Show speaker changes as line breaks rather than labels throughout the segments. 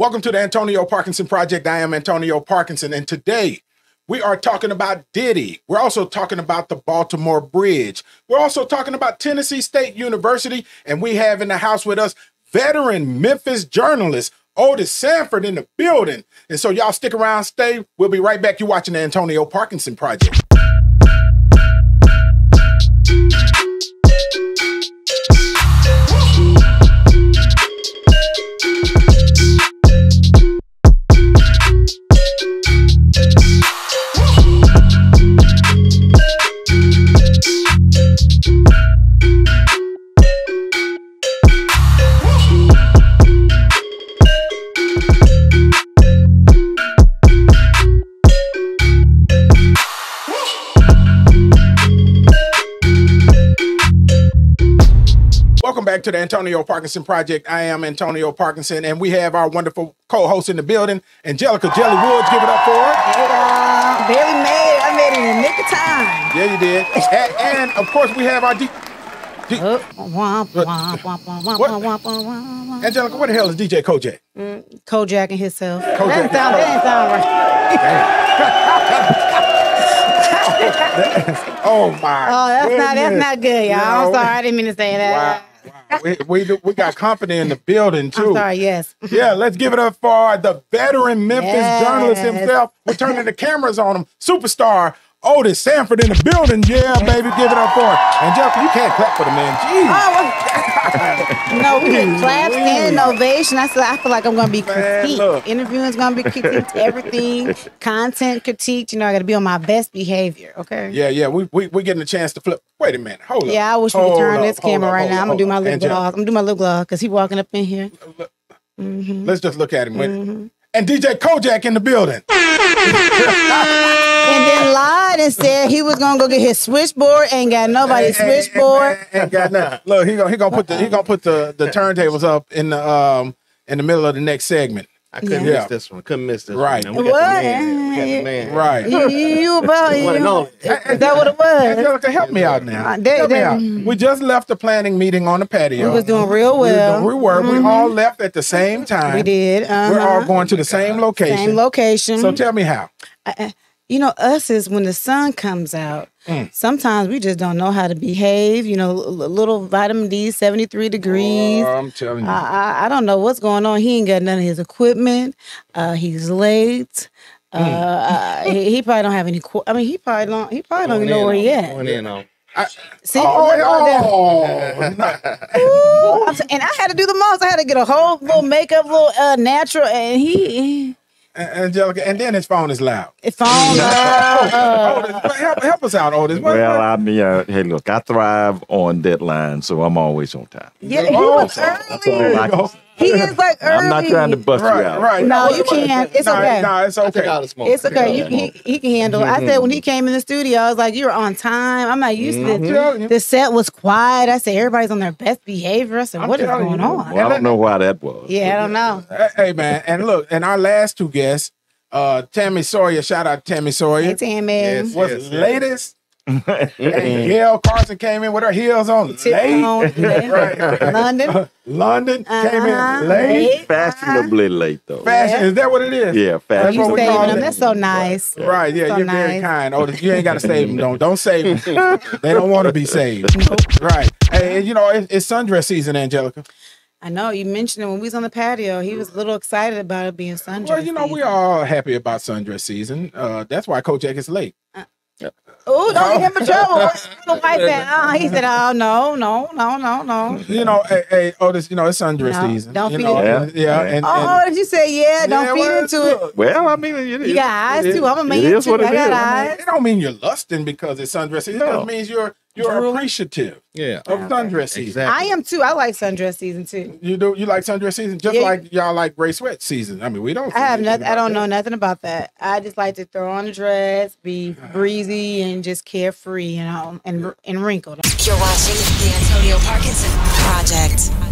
Welcome to the Antonio Parkinson Project. I am Antonio Parkinson, and today we are talking about Diddy. We're also talking about the Baltimore Bridge. We're also talking about Tennessee State University, and we have in the house with us veteran Memphis journalist Otis Sanford in the building. And so y'all stick around, stay. We'll be right back. You're watching the Antonio Parkinson Project. Welcome back to the Antonio Parkinson Project. I am Antonio Parkinson, and we have our wonderful co-host in the building, Angelika Geli Woods. Give it up for her.
Barely made it. I made it in the nick of time.
Yeah, you did. and, and, of course, we have our D- D-
Uh, womp, womp, womp, womp, womp,
What? Angelika. What the hell is DJ Kojak?
Kojak and himself.
Kojak.
That didn't sound, that didn't sound right.
Oh my!
Oh, that's not that's not good, y'all. I'm sorry. I didn't mean to say that.
Wow, wow. We, we do- we got company in the building too.
I'm sorry. Yes.
Yeah, let's give it up for the veteran Memphis
Yes.
journalist himself. We're turning the cameras on him. Superstar Otis Sanford in the building. Yeah, baby, give it up for him. And Jeff, you can't clap for the man. Jeez.
Oh, no, we did claps and ovation. I said I feel like I'm gonna be
Man, look.
critiqued. Interviewing's gonna be critiqued. Everything, content critiqued. You know, I got to be on my best behavior. Okay.
Yeah, yeah, we we we getting a chance to flip. Wait a minute, hold up.
Yeah, I wish we could turn
up,
this camera
up,
right
hold
now. I'm gonna do my
up.
lip gloss. I'm gonna do my lip gloss because he walking up in here. Mm-hmm.
Let's just look at him. Wait. And DJ Kojak in the building.
And then lied and said he was gonna go get his switchboard. Ain't got nobody's
Ain't- ain't-
switchboard.
ain't- ain't got nothing. Look, he gonna he gonna put the he gonna put the the turntables up in the um in the middle of the next segment.
I couldn't
Yeah.
miss this one. Couldn't miss this
Right.
one. man. We got
What?
the man. We got the man.
Right.
You, you about
One and
you,
only.
Is that what it was?
Angelika, help me out now.
Uh, they-
help me out. We just left the planning meeting on the patio.
We was doing real
We,
well.
we were. We all left at the same time.
We did. Uh-huh.
We're all going to the same location.
Same location.
So tell me how.
You know, us is when the sun comes out.
Mm.
Sometimes we just don't know how to behave. You know, a little vitamin D, seventy three degrees.
Oh, I'm telling you.
I, I I don't know what's going on. He ain't got none of his equipment. Uh, he's late. Uh,
Mm.
uh, he, he probably don't have any. qu- I mean, he probably don't. He probably don't
Going
know
in
where he
on-
at.
Going in on.
See,
oh,
look, look
oh.
Ooh, and I had to do the most. I had to get a whole little makeup, little uh, natural, and he.
Angelika, and then his phone is loud.
His phone. uh,
Otis, help, help us out, Otis. What-
Well,
what-
I mean, uh, hey, look, I thrive on deadlines, so I'm always on time.
yeah, he
Oh,
was
there
you
early.
Go.
He is like early.
I'm not trying to bust
right,
you out.
right.
No, you can't. It's
no,
okay.
No, it's okay.
smoke.
It's okay. You,
Yeah.
he, he can handle it. I said when he came in the studio, I was like, "You're on time." I'm not used to
telling you.
this. The set was quiet. I said everybody's on their best behavior. I said,
I'm
"What is going
you.
on?"
Well, I don't know why that was.
Yeah, I don't know.
Hey, man, and look, and our last two guests, uh, Tami Sawyer. Shout out Tami Sawyer.
Hey, Tami.
Yes.
was
yes.
latest. And Gail Carson came in with her heels on
Tip
late.
on,
Right.
London.
London came
Uh-huh.
in late.
Late.
Fashionably late, though.
Fashion is that what it is?
Yeah,
That's
You
what we call
saving them.
it.
That's so nice.
Right, yeah,
So
you're very kind. Oh, you ain't got to save them, don't. Don't save them. they don't want to be saved. Right. Hey, and you know, it, it's sundress season, Angelika.
I know you mentioned it when we was on the patio. He was a little excited about it being sundress.
Well, you know, we
are
all happy about sundress season. Uh, that's why Kojak is late.
Oh, don't get him in trouble. The wife said, "Oh," he said, "Oh no, no, no, no, no."
You know, hey, hey Otis, you know, it's sundress
No,
season.
don't
you
feed
know,
it.
Uh, yeah,
Yeah.
and,
Oh,
and
did you say yeah? Don't
Yeah,
feed
well,
into it.
look,
Well, I mean, it,
You got eyes
it
too. I'm a
is-
man
It is
too.
what
I
it
got
is.
eyes.
It don't mean you're lusting because it's sundress season. It
No.
just means you're you're
Drooling.
appreciative
Yeah.
of sundress season.
Exactly.
I am too. I like sundress season too.
You do you like sundress season just
Yeah.
like y'all like gray sweat season. I mean, we don't.
I have nothing. I don't
about
know nothing about that. I just like to throw on a dress, be uh-huh. breezy, and just carefree, you know, and and wrinkled.
You're watching the Antonio Parkinson Project.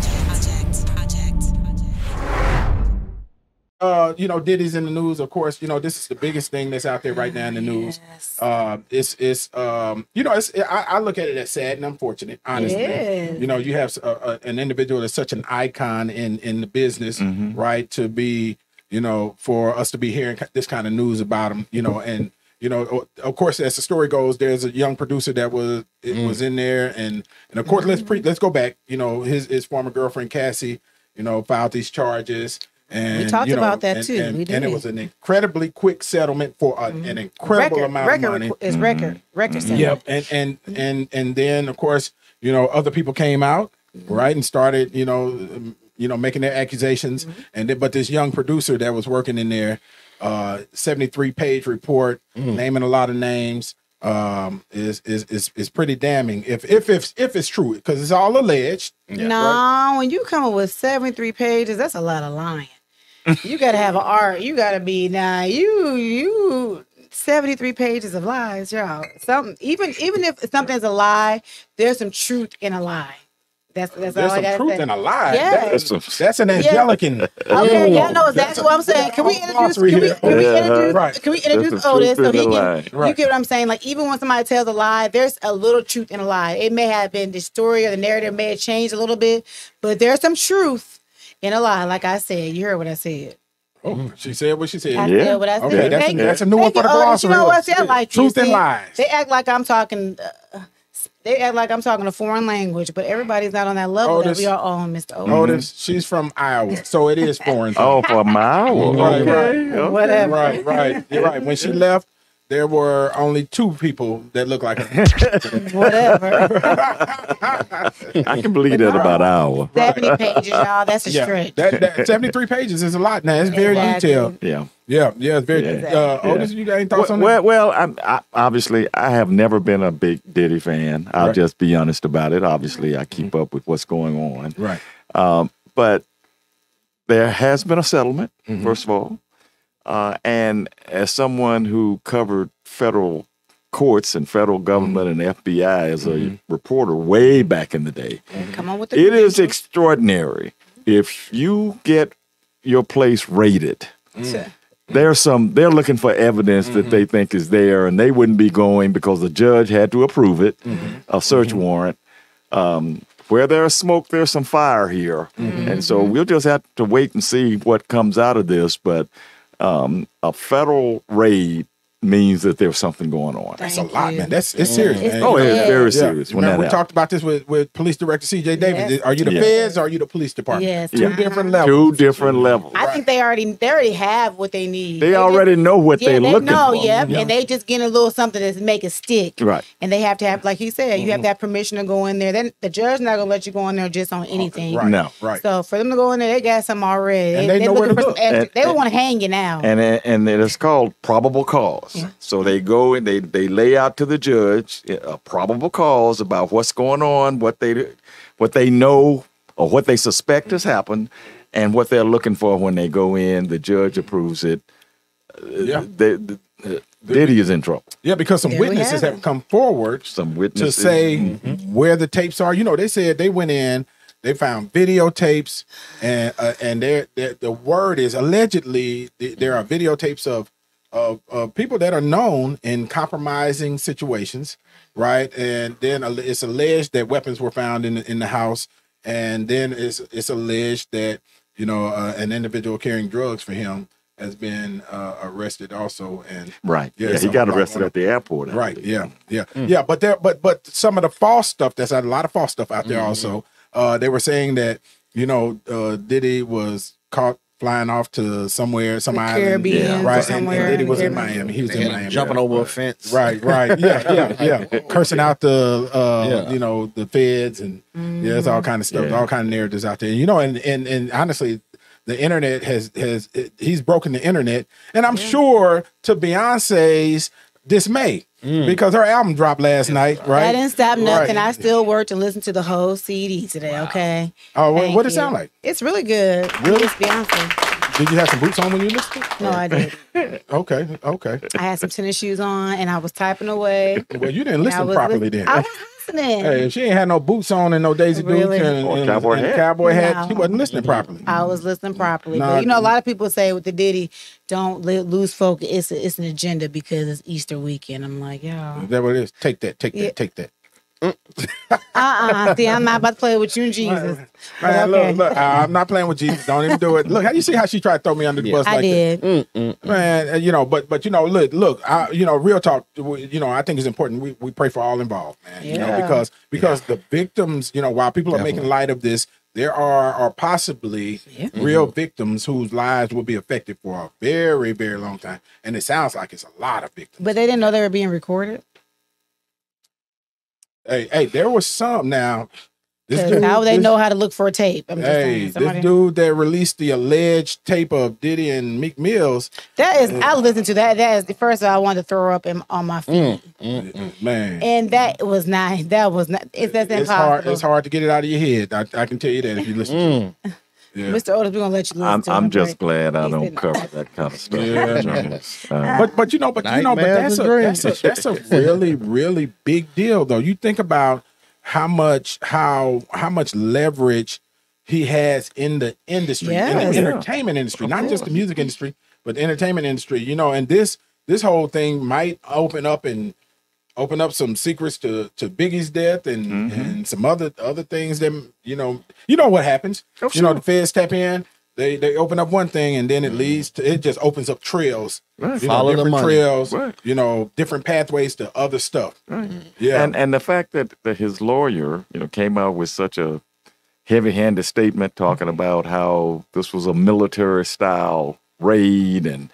Uh, you know, Diddy's in the news. Of course, you know this is the biggest thing that's out there right now in the news.
Yes.
Uh, it's it's um, you know, it's I, I look at it as sad and unfortunate. Honestly,
Yes.
you know, you have a, a, an individual that's such an icon in in the business,
Mhm.
right? To be, you know, for us to be hearing this kind of news about him, you know, and you know, of course, as the story goes, there's a young producer that was it
Mm.
was in there, and and of course, let's pre let's go back. You know, his his former girlfriend Cassie, you know, filed these charges. And,
talked
you know,
about that
and-
too.
And,
We
and it was an incredibly quick settlement for a, an incredible
record,
amount
record
of money.
is record, record setting.
Yep, and and and and then of course, you know, other people came out, right, and started, you know, um, you know, making their accusations, and then, but this young producer that was working in there, uh, seventy three page report, naming a lot of names, um, is is is is pretty damning. If if if if it's true because it's all alleged.
no, when you come up with 73 pages, that's a lot of lying. You gotta have an art. You gotta be now. You you 73 pages of lies, y'all. Some even even if something's a lie, there's some truth in a lie. That's that's
There's
all I
some
gotta
truth
say.
in a lie.
Yeah.
That's, that's an angelic and
Okay, yeah, no, that's what I'm saying. Can we introduce? Can we, can we
Yeah,
introduce?
right.
Can we introduce
some oh,
Otis
truth
so he can?
Right.
You get what I'm saying? Like even when somebody tells a lie, there's a little truth in a lie. It may have been the story or the narrative may have changed a little bit, but there's some truth in a lie. Like I said, you heard what I said.
oh, she said what she said.
I
Yeah.
said what I said.
Okay, that's a,
Thank you.
that's a new one for the
you, Otis.
glossary.
You know what? See, I like you.
truth and
See,
lies.
They act like I'm talking. Uh, they act like I'm talking a foreign language, but everybody's not on that level
Otis.
that we are on, Mr. Otis.
Otis, she's from Iowa, so it is foreign.
Oh, for my hour.
Right,
okay.
right.
okay.
Whatever.
Right, right. You're right. When she left, there were only two people that looked like her.
Whatever.
I can believe that about hour.
70 pages, y'all. That's a
Yeah,
stretch.
that, that 73 pages is a lot now. It's very
Exactly.
detailed.
Yeah.
Yeah, yeah, it's very.
Yeah.
Uh, Otis, you got any thoughts on
well,
that?
well, well I, I, obviously, I have never been a big Diddy fan. I'll
Right.
just be honest about it. Obviously, I keep up with what's going on.
Right.
Um, but there has been a settlement,
Mm-hmm.
first of all. Uh, and as someone who covered federal courts and federal government mm-hmm. and FBI as a mm-hmm. reporter way back in the day, mm-hmm.
Come on with the
it is
credentials.
extraordinary. If you get your place rated mm. there's some they're looking for evidence that they think is there and they wouldn't be going because the judge had to approve it a search warrant. Um, where there's smoke there's some fire here. And so we'll just have to wait and see what comes out of this but um, a federal raid means that there's something going on
That's a lot,
you.
man. That's it's serious.
It's-
man.
oh it's
Yeah.
very serious when
Remember, we
happens.
talked about this with, with Police Director C.J. Davis.
Yes.
Are you the
Yeah.
feds or are you the police department?
Yes.
Two
Mhm.
different levels.
two different levels
I think they already they already have what they need.
they
just-
already know what
yeah,
they're
they
looking
know,
for
yep,
Yeah.
and they just getting a little something to make it stick.
right
And they have to have, like he said, you have to have permission to go in there. Then the judge not gonna let you go in there just on anything.
Right.
No.
Right.
So for them to go in there, they got something already.
And they know where to look.
some extra-
And-
they want to hang you now.
and and it's called probable cause. So they go and they they lay out to the judge a probable cause about what's going on, what they what they know or what they suspect has happened, and what they're looking for when they go in. The judge approves it.
yeah.
They, the, uh, Diddy is in trouble.
Yeah, because some
There
witnesses
have
have come forward
Some witnesses.
to
witnesses
say
Mhm.
where the tapes are. You know, they said they went in, they found videotapes, and uh, and they're, they're- the word is allegedly th- there are videotapes of, of of people that are known in compromising situations, right? And then it's alleged that weapons were found in the, in the house, and then it's it's alleged that you know uh, an individual carrying drugs for him has been uh, arrested also, and
right.
Yeah,
Yeah, he got arrested at the airport. I
Right.
believe.
Yeah. Yeah. Yeah. But there, but but some of the false stuff. That's a lot of false stuff out there. Also, uh, they were saying that you know uh, Diddy was caught flying off to somewhere, some
The
island,
Caribbean
right?
or
And, and
somewhere
Diddy was in Miami. He was in Miami.
jumping over a fence.
Right, right, yeah, yeah, yeah. Cursing out the, uh,
Yeah.
you know, the feds and yeah, there's all kind of stuff,
Yeah.
all kind of narratives out there. You know, and and and honestly, the internet has has he's broken the internet, and I'm sure to Beyonce's dismay Mm. because her album dropped last night, right?
That didn't stop nothing.
Right.
I still worked and listened to the whole CD today. Okay.
Oh, what,
Thank
what it sound like?
It's really good.
Really?
It's Beyonce.
Did you have some boots on when you listened?
No, I didn't.
Okay, okay.
I had some tennis shoes on and I was typing away.
Well, you didn't listen properly
lis-
then.
I was listening.
Hey, if she ain't had no boots on and no Daisy
Really?
boots and, and-
cowboy
and
hat.
cowboy hat, she wasn't listening properly.
I was listening properly,
Nah,
but you know, a lot of people say with the Diddy, don't li- lose focus. It's a, it's an agenda because it's Easter weekend. I'm like, yo,
Is that what it is? Take that, take that,
Yeah.
take that.
Uh, uh See, I'm not about to play with you and Jesus.
Man,
okay.
look, look, I'm not playing with Jesus. Don't even do it. Look, how you see how she tried to throw me under the bus
I
like that?
did.
man you know but but you know look look I, you know real talk you know i think it's important we, we pray for all involved man you know
Yeah.
because because the victims you know while people are making light of this there are are possibly
Yeah.
real victims whose lives will be affected for a very very long time and it sounds like it's a lot of victims
But they didn't know they were being recorded.
Hey hey there was some now this
'Cause
dude,
how would they
this-
know how to look for a tape? I'm just
Hey,
saying. Somebody,
this dude that released the alleged tape of Diddy and Meek Mills,
that is, uh, I listened to that. That is the first I wanted to throw up in, on my feet, mm, mm, mm,
man.
and that was not. That was not. It's that's
it's
impossible.
hard. It's hard to get it out of your head. I, I can tell you that if you listen. To it. Yeah.
Mr. Otis, we're gonna let you listen
I'm
to
I'm
it.
just glad I
He's
don't
been-
cover that kind of stuff.
Yeah.
Uh,
But but you know but you know but that's a, that's a that's a really really big deal though. You think about how much how how much leverage he has in the industry, in the
Yeah.
entertainment industry, not just the music industry, but the entertainment industry. You know, and this this whole thing might open up and open up some secrets to to Biggie's death and mm-hmm. and some other other things that you know you know what happens. Oh, you know the feds tap in. They, they open up one thing and then it mm. leads to it just opens up trails,
Right.
you know,
Follow the
different
money.
trails,
Right.
you know, different pathways to other stuff. Yeah,
And and the fact that, that his lawyer, you know, came out with such a heavy-handed statement talking about how this was a military style raid and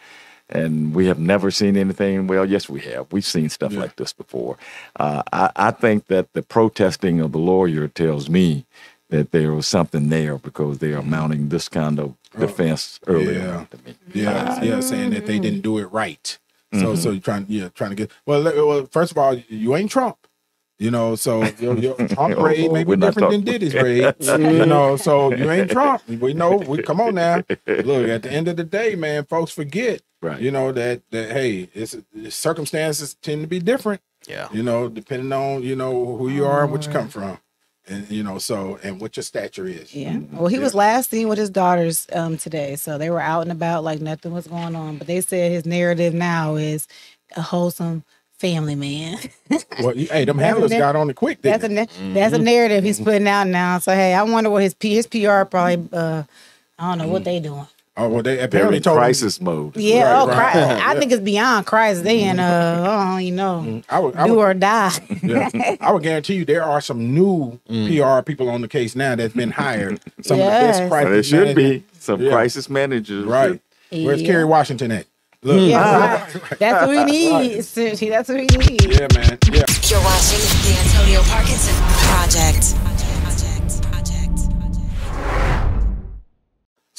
and we have never seen anything. Well, yes, we have. We've seen stuff
Yeah.
like this before. Uh, I, I think that the protesting of the lawyer tells me that there was something there because they are mounting this kind of defense early
Yeah.
to me.
yeah, yeah, saying that they didn't do it right. So so you're trying yeah trying to get well, well first of all you ain't Trump. You know, so your, your Trump
Oh,
raid may be different than
talking-
Diddy's raid. you know, so you ain't Trump. We know. We come on now. Look, at the end of the day, man, folks forget.
Right.
You know that that hey, it's, it's circumstances tend to be different.
Yeah.
You know, depending on you know who you are and what you come from, and you know so and what your stature is.
Yeah. Well, he was last seen with his daughters um today, so they were out and about like nothing was going on. But they said his narrative now is a wholesome family man.
Well, you- hey, them
That's
handlers
a-
got on it quick.
that's a
Didn't
na- that's a narrative he's putting out now. So hey, I wonder what his P his PR probably uh I don't know what they doing.
They? Oh well, they
They're
apparently
in
told him-
crisis mode.
Yeah,
Right,
oh,
right.
cri-
Oh,
I think it's beyond crisis. They in uh, mm-hmm. oh, you know, mm-hmm.
I would, I
do or die.
yeah, I would guarantee you there are some new mm. PR people on the case now that's been hired. Some of the
Yes.
best
Well, there should
management-
be some
Yeah.
crisis managers.
Right. Where's
Yeah.
Kerry Washington at? Look,
Yeah, right. that's what we need. Seriously, that's what we need.
yeah, man. Yeah.
You're watching the Antonio Parkinson Project. Project.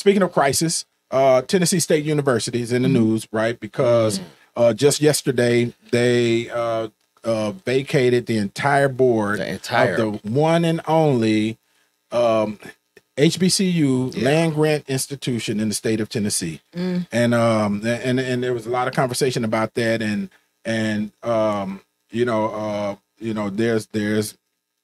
Speaking of crisis, uh, Tennessee State University is in the news, right? Because uh, just yesterday they uh, uh, vacated the entire board
The entire.
of the one and only um, HBCU land grant institution in the state of Tennessee, and um and and there was a lot of conversation about that, and and um you know uh you know there's there's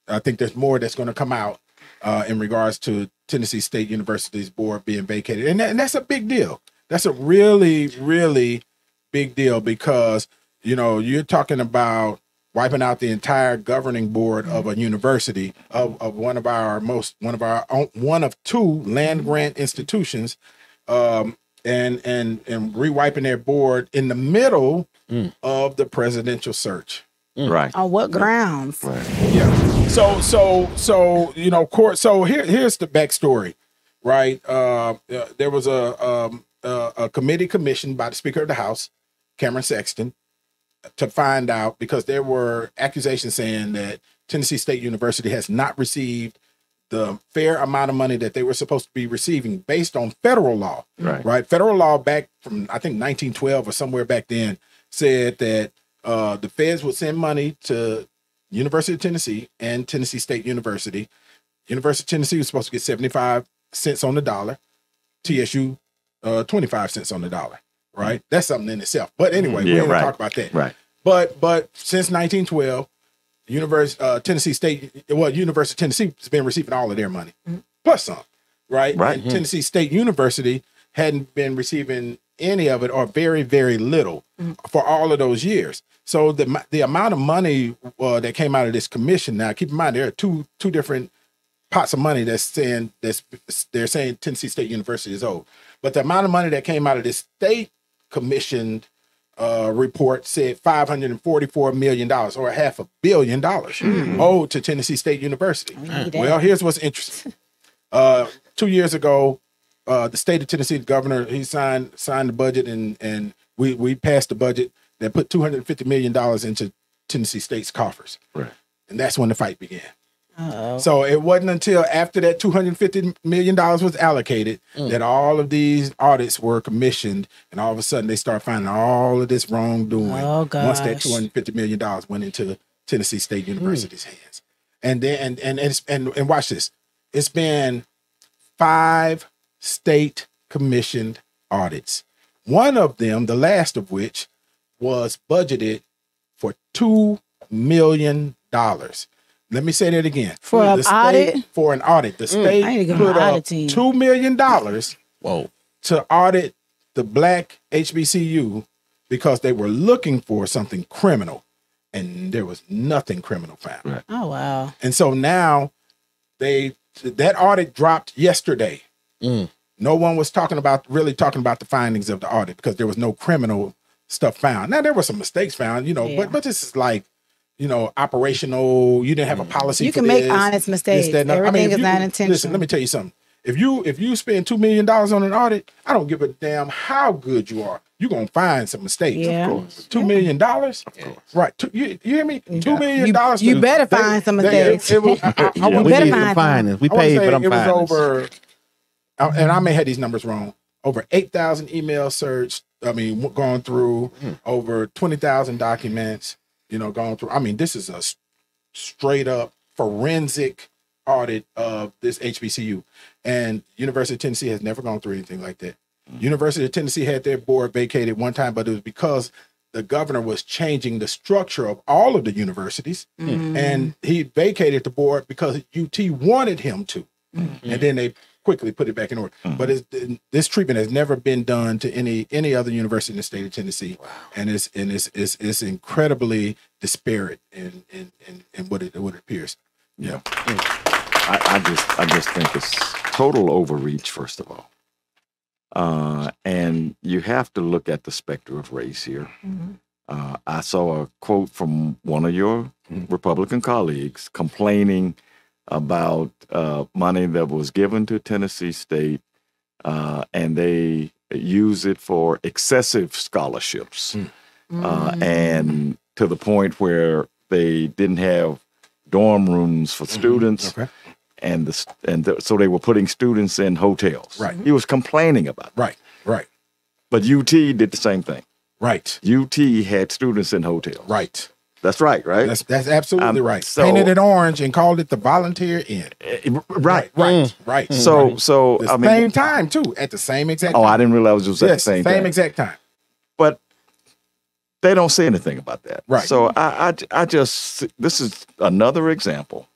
I think there's more that's going to come out uh, in regards to Tennessee State University's board being vacated, and, that, and that's a big deal. That's a really, really big deal because you know you're talking about wiping out the entire governing board of a university of, of one of our most one of our own, one of two land grant institutions, um, and and and rewiping their board in the middle of the presidential search.
Right.
On what grounds?
Right.
Yeah. So so so you know, court. So here here's the backstory, right? Uh, uh, there was a um a, a committee commissioned by the Speaker of the House, Cameron Sexton, to find out because there were accusations saying that Tennessee State University has not received the fair amount of money that they were supposed to be receiving based on federal law
Right.
right? Federal law back from I think 1912 or somewhere back then said that uh, the feds would send money to University of Tennessee and Tennessee State University. University of Tennessee was supposed to get 75 cents on the dollar. TSU, uh, 25 cents on the dollar. Right? That's something in itself. But anyway, we
Yeah,
ain't gonna talk about that.
Right.
But but since 1912, University uh, Tennessee State, well, University of Tennessee has been receiving all of their money plus some, right?
Right.
And Tennessee State University hadn't been receiving any of it or very very little for all of those years. So the the amount of money uh, that came out of this commission now, keep in mind there are two two different pots of money that's saying that's they're saying Tennessee State University is owed. But the amount of money that came out of this state commissioned uh, report said five hundred and forty-four million dollars, or a half a billion dollars, owed to Tennessee State University.
need
Well, here's what's interesting. Uh, two years ago, uh, the state of Tennessee the governor he signed signed the budget, and and we we passed the budget that put two hundred and fifty million dollars into Tennessee State's coffers,
Right.
and that's when the fight began.
Uh-oh.
So it wasn't until after that two hundred fifty million dollars was allocated that all of these audits were commissioned, and all of a sudden they start finding all of this wrongdoing.
Oh,
Once that two hundred fifty million dollars went into Tennessee State University's hands, and then and and and, it's, and and watch this, it's been five state commissioned audits. One of them, the last of which, was budgeted for two million dollars. Let me say that again.
For an
state-
audit?
For an audit, the mm, state
I need to go to
put up two million dollars
Whoa.
to audit the black HBCU because they were looking for something criminal, and there was nothing criminal found.
Right.
Oh wow.
And so now they that audit dropped yesterday.
Mm.
No one was talking about really talking about the findings of the audit because there was no criminal stuff found. Now there were some mistakes found, you know,
Yeah.
but but this is like you know operational. You didn't have a policy.
You
for
can make
this,
honest mistakes.
this, that, and other.
Everything
if
is
you-
not
Listen, let me tell you something. If you if you spend two million dollars on an audit, I don't give a damn how good you are. You're gonna find some mistakes.
Yeah.
Of course. Two million dollars? Right. Two, you, you hear me? Two million dollars.
you
to-
better
they-
find some
they-
mistakes.
It, was, I, I, I
Yeah.
We
better
need
say-
find
findings. We paid
say
for them
it was over, and I may have these numbers wrong. Over eight thousand emails searched. I mean, going gone through hmm. over twenty thousand documents. You know, going through. I mean, this is a straight up forensic audit of this HBCU, and University of Tennessee has never gone through anything like that. Hmm. University of Tennessee had their board vacated one time, but it was because the governor was changing the structure of all of the universities, hmm. and he vacated the board because UT wanted him to, and then they quickly put it back in order. But it's, this treatment has never been done to any any other university in the state of Tennessee, and it's and it's it's, it's incredibly disparate in in, in in what it what it appears. Yeah.
I, I just I just think it's total overreach, first of all. Uh, and you have to look at the specter of race here. Uh, I saw a quote from one of your Republican colleagues complaining about uh, money that was given to Tennessee State, uh, and they use it for excessive scholarships, uh, and to the point where they didn't have dorm rooms for students
Okay.
and the and th- so they were putting students in hotels.
Right.
He was complaining about it.
Right. Right.
But UT did the same thing.
Right.
UT had students in hotels.
Right.
That's right, right?
That's that's absolutely
Um,
right.
so-
Painted it orange and called it the volunteer inn.
Eh, right.
Right. Right.
So
right.
so
the
I mean
same time too. At the same exact.
Oh,
time.
I didn't realize it was at
yes,
the same, time.
exact time.
but they don't say anything about that.
Right.
So I, I, I just, this is another example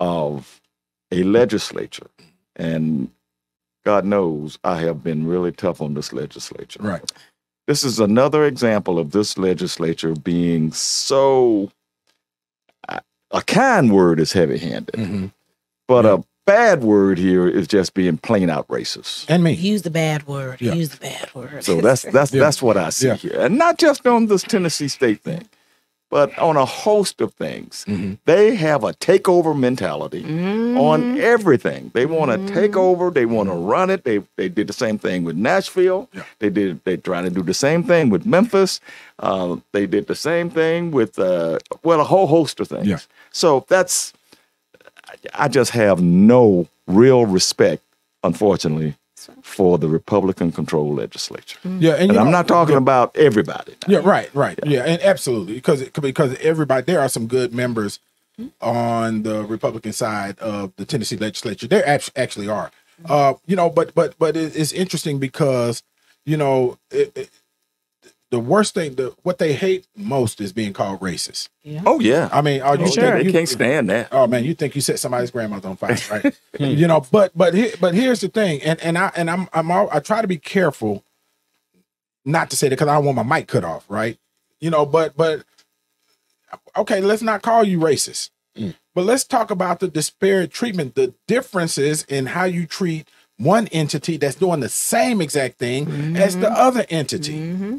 of a legislature, and God knows I have been really tough on this legislature.
Right.
This is another example of this legislature being so. A kind word is heavy-handed,
Mhm.
but a bad word here is just being plain out racist.
And me.
Use the bad word.
Yeah.
Use the bad word.
So that's that's
Yeah.
that's what I see
Yeah.
here, and not just on this Tennessee State thing, but on a host of things.
Mhm.
They have a takeover mentality
Mm-hmm.
on everything. They want to take over. They want to run it. They they did the same thing with Nashville.
Yeah.
They did. They trying to do the same thing with Memphis. Uh, they did the same thing with uh, well a whole host of things.
Yeah.
So that's I just have no real respect, unfortunately, for the Republican-controlled legislature.
Yeah, and,
And
you
I'm
know-
not talking about everybody.
Yeah, right, right. Yeah, and absolutely because because everybody there are some good members on the Republican side of the Tennessee legislature. There actually are. Uh, you know, but but but it- it's interesting because you know it, it, the worst thing, the what they hate most is being called racist.
Oh yeah.
I mean, are you
Oh,
sure?
They
you,
can't stand that.
Oh man, you think you set somebody's grandmother on fire, right? you know, but but here, but here's the thing, and and I and I'm I'm all, I try to be careful not to say that because I don't want my mic cut off, right? You know, but but okay, let's not call you racist, mm. but let's talk about the disparate treatment, the differences in how you treat one entity that's doing the same exact thing as the mm-hmm. other entity, mm-hmm.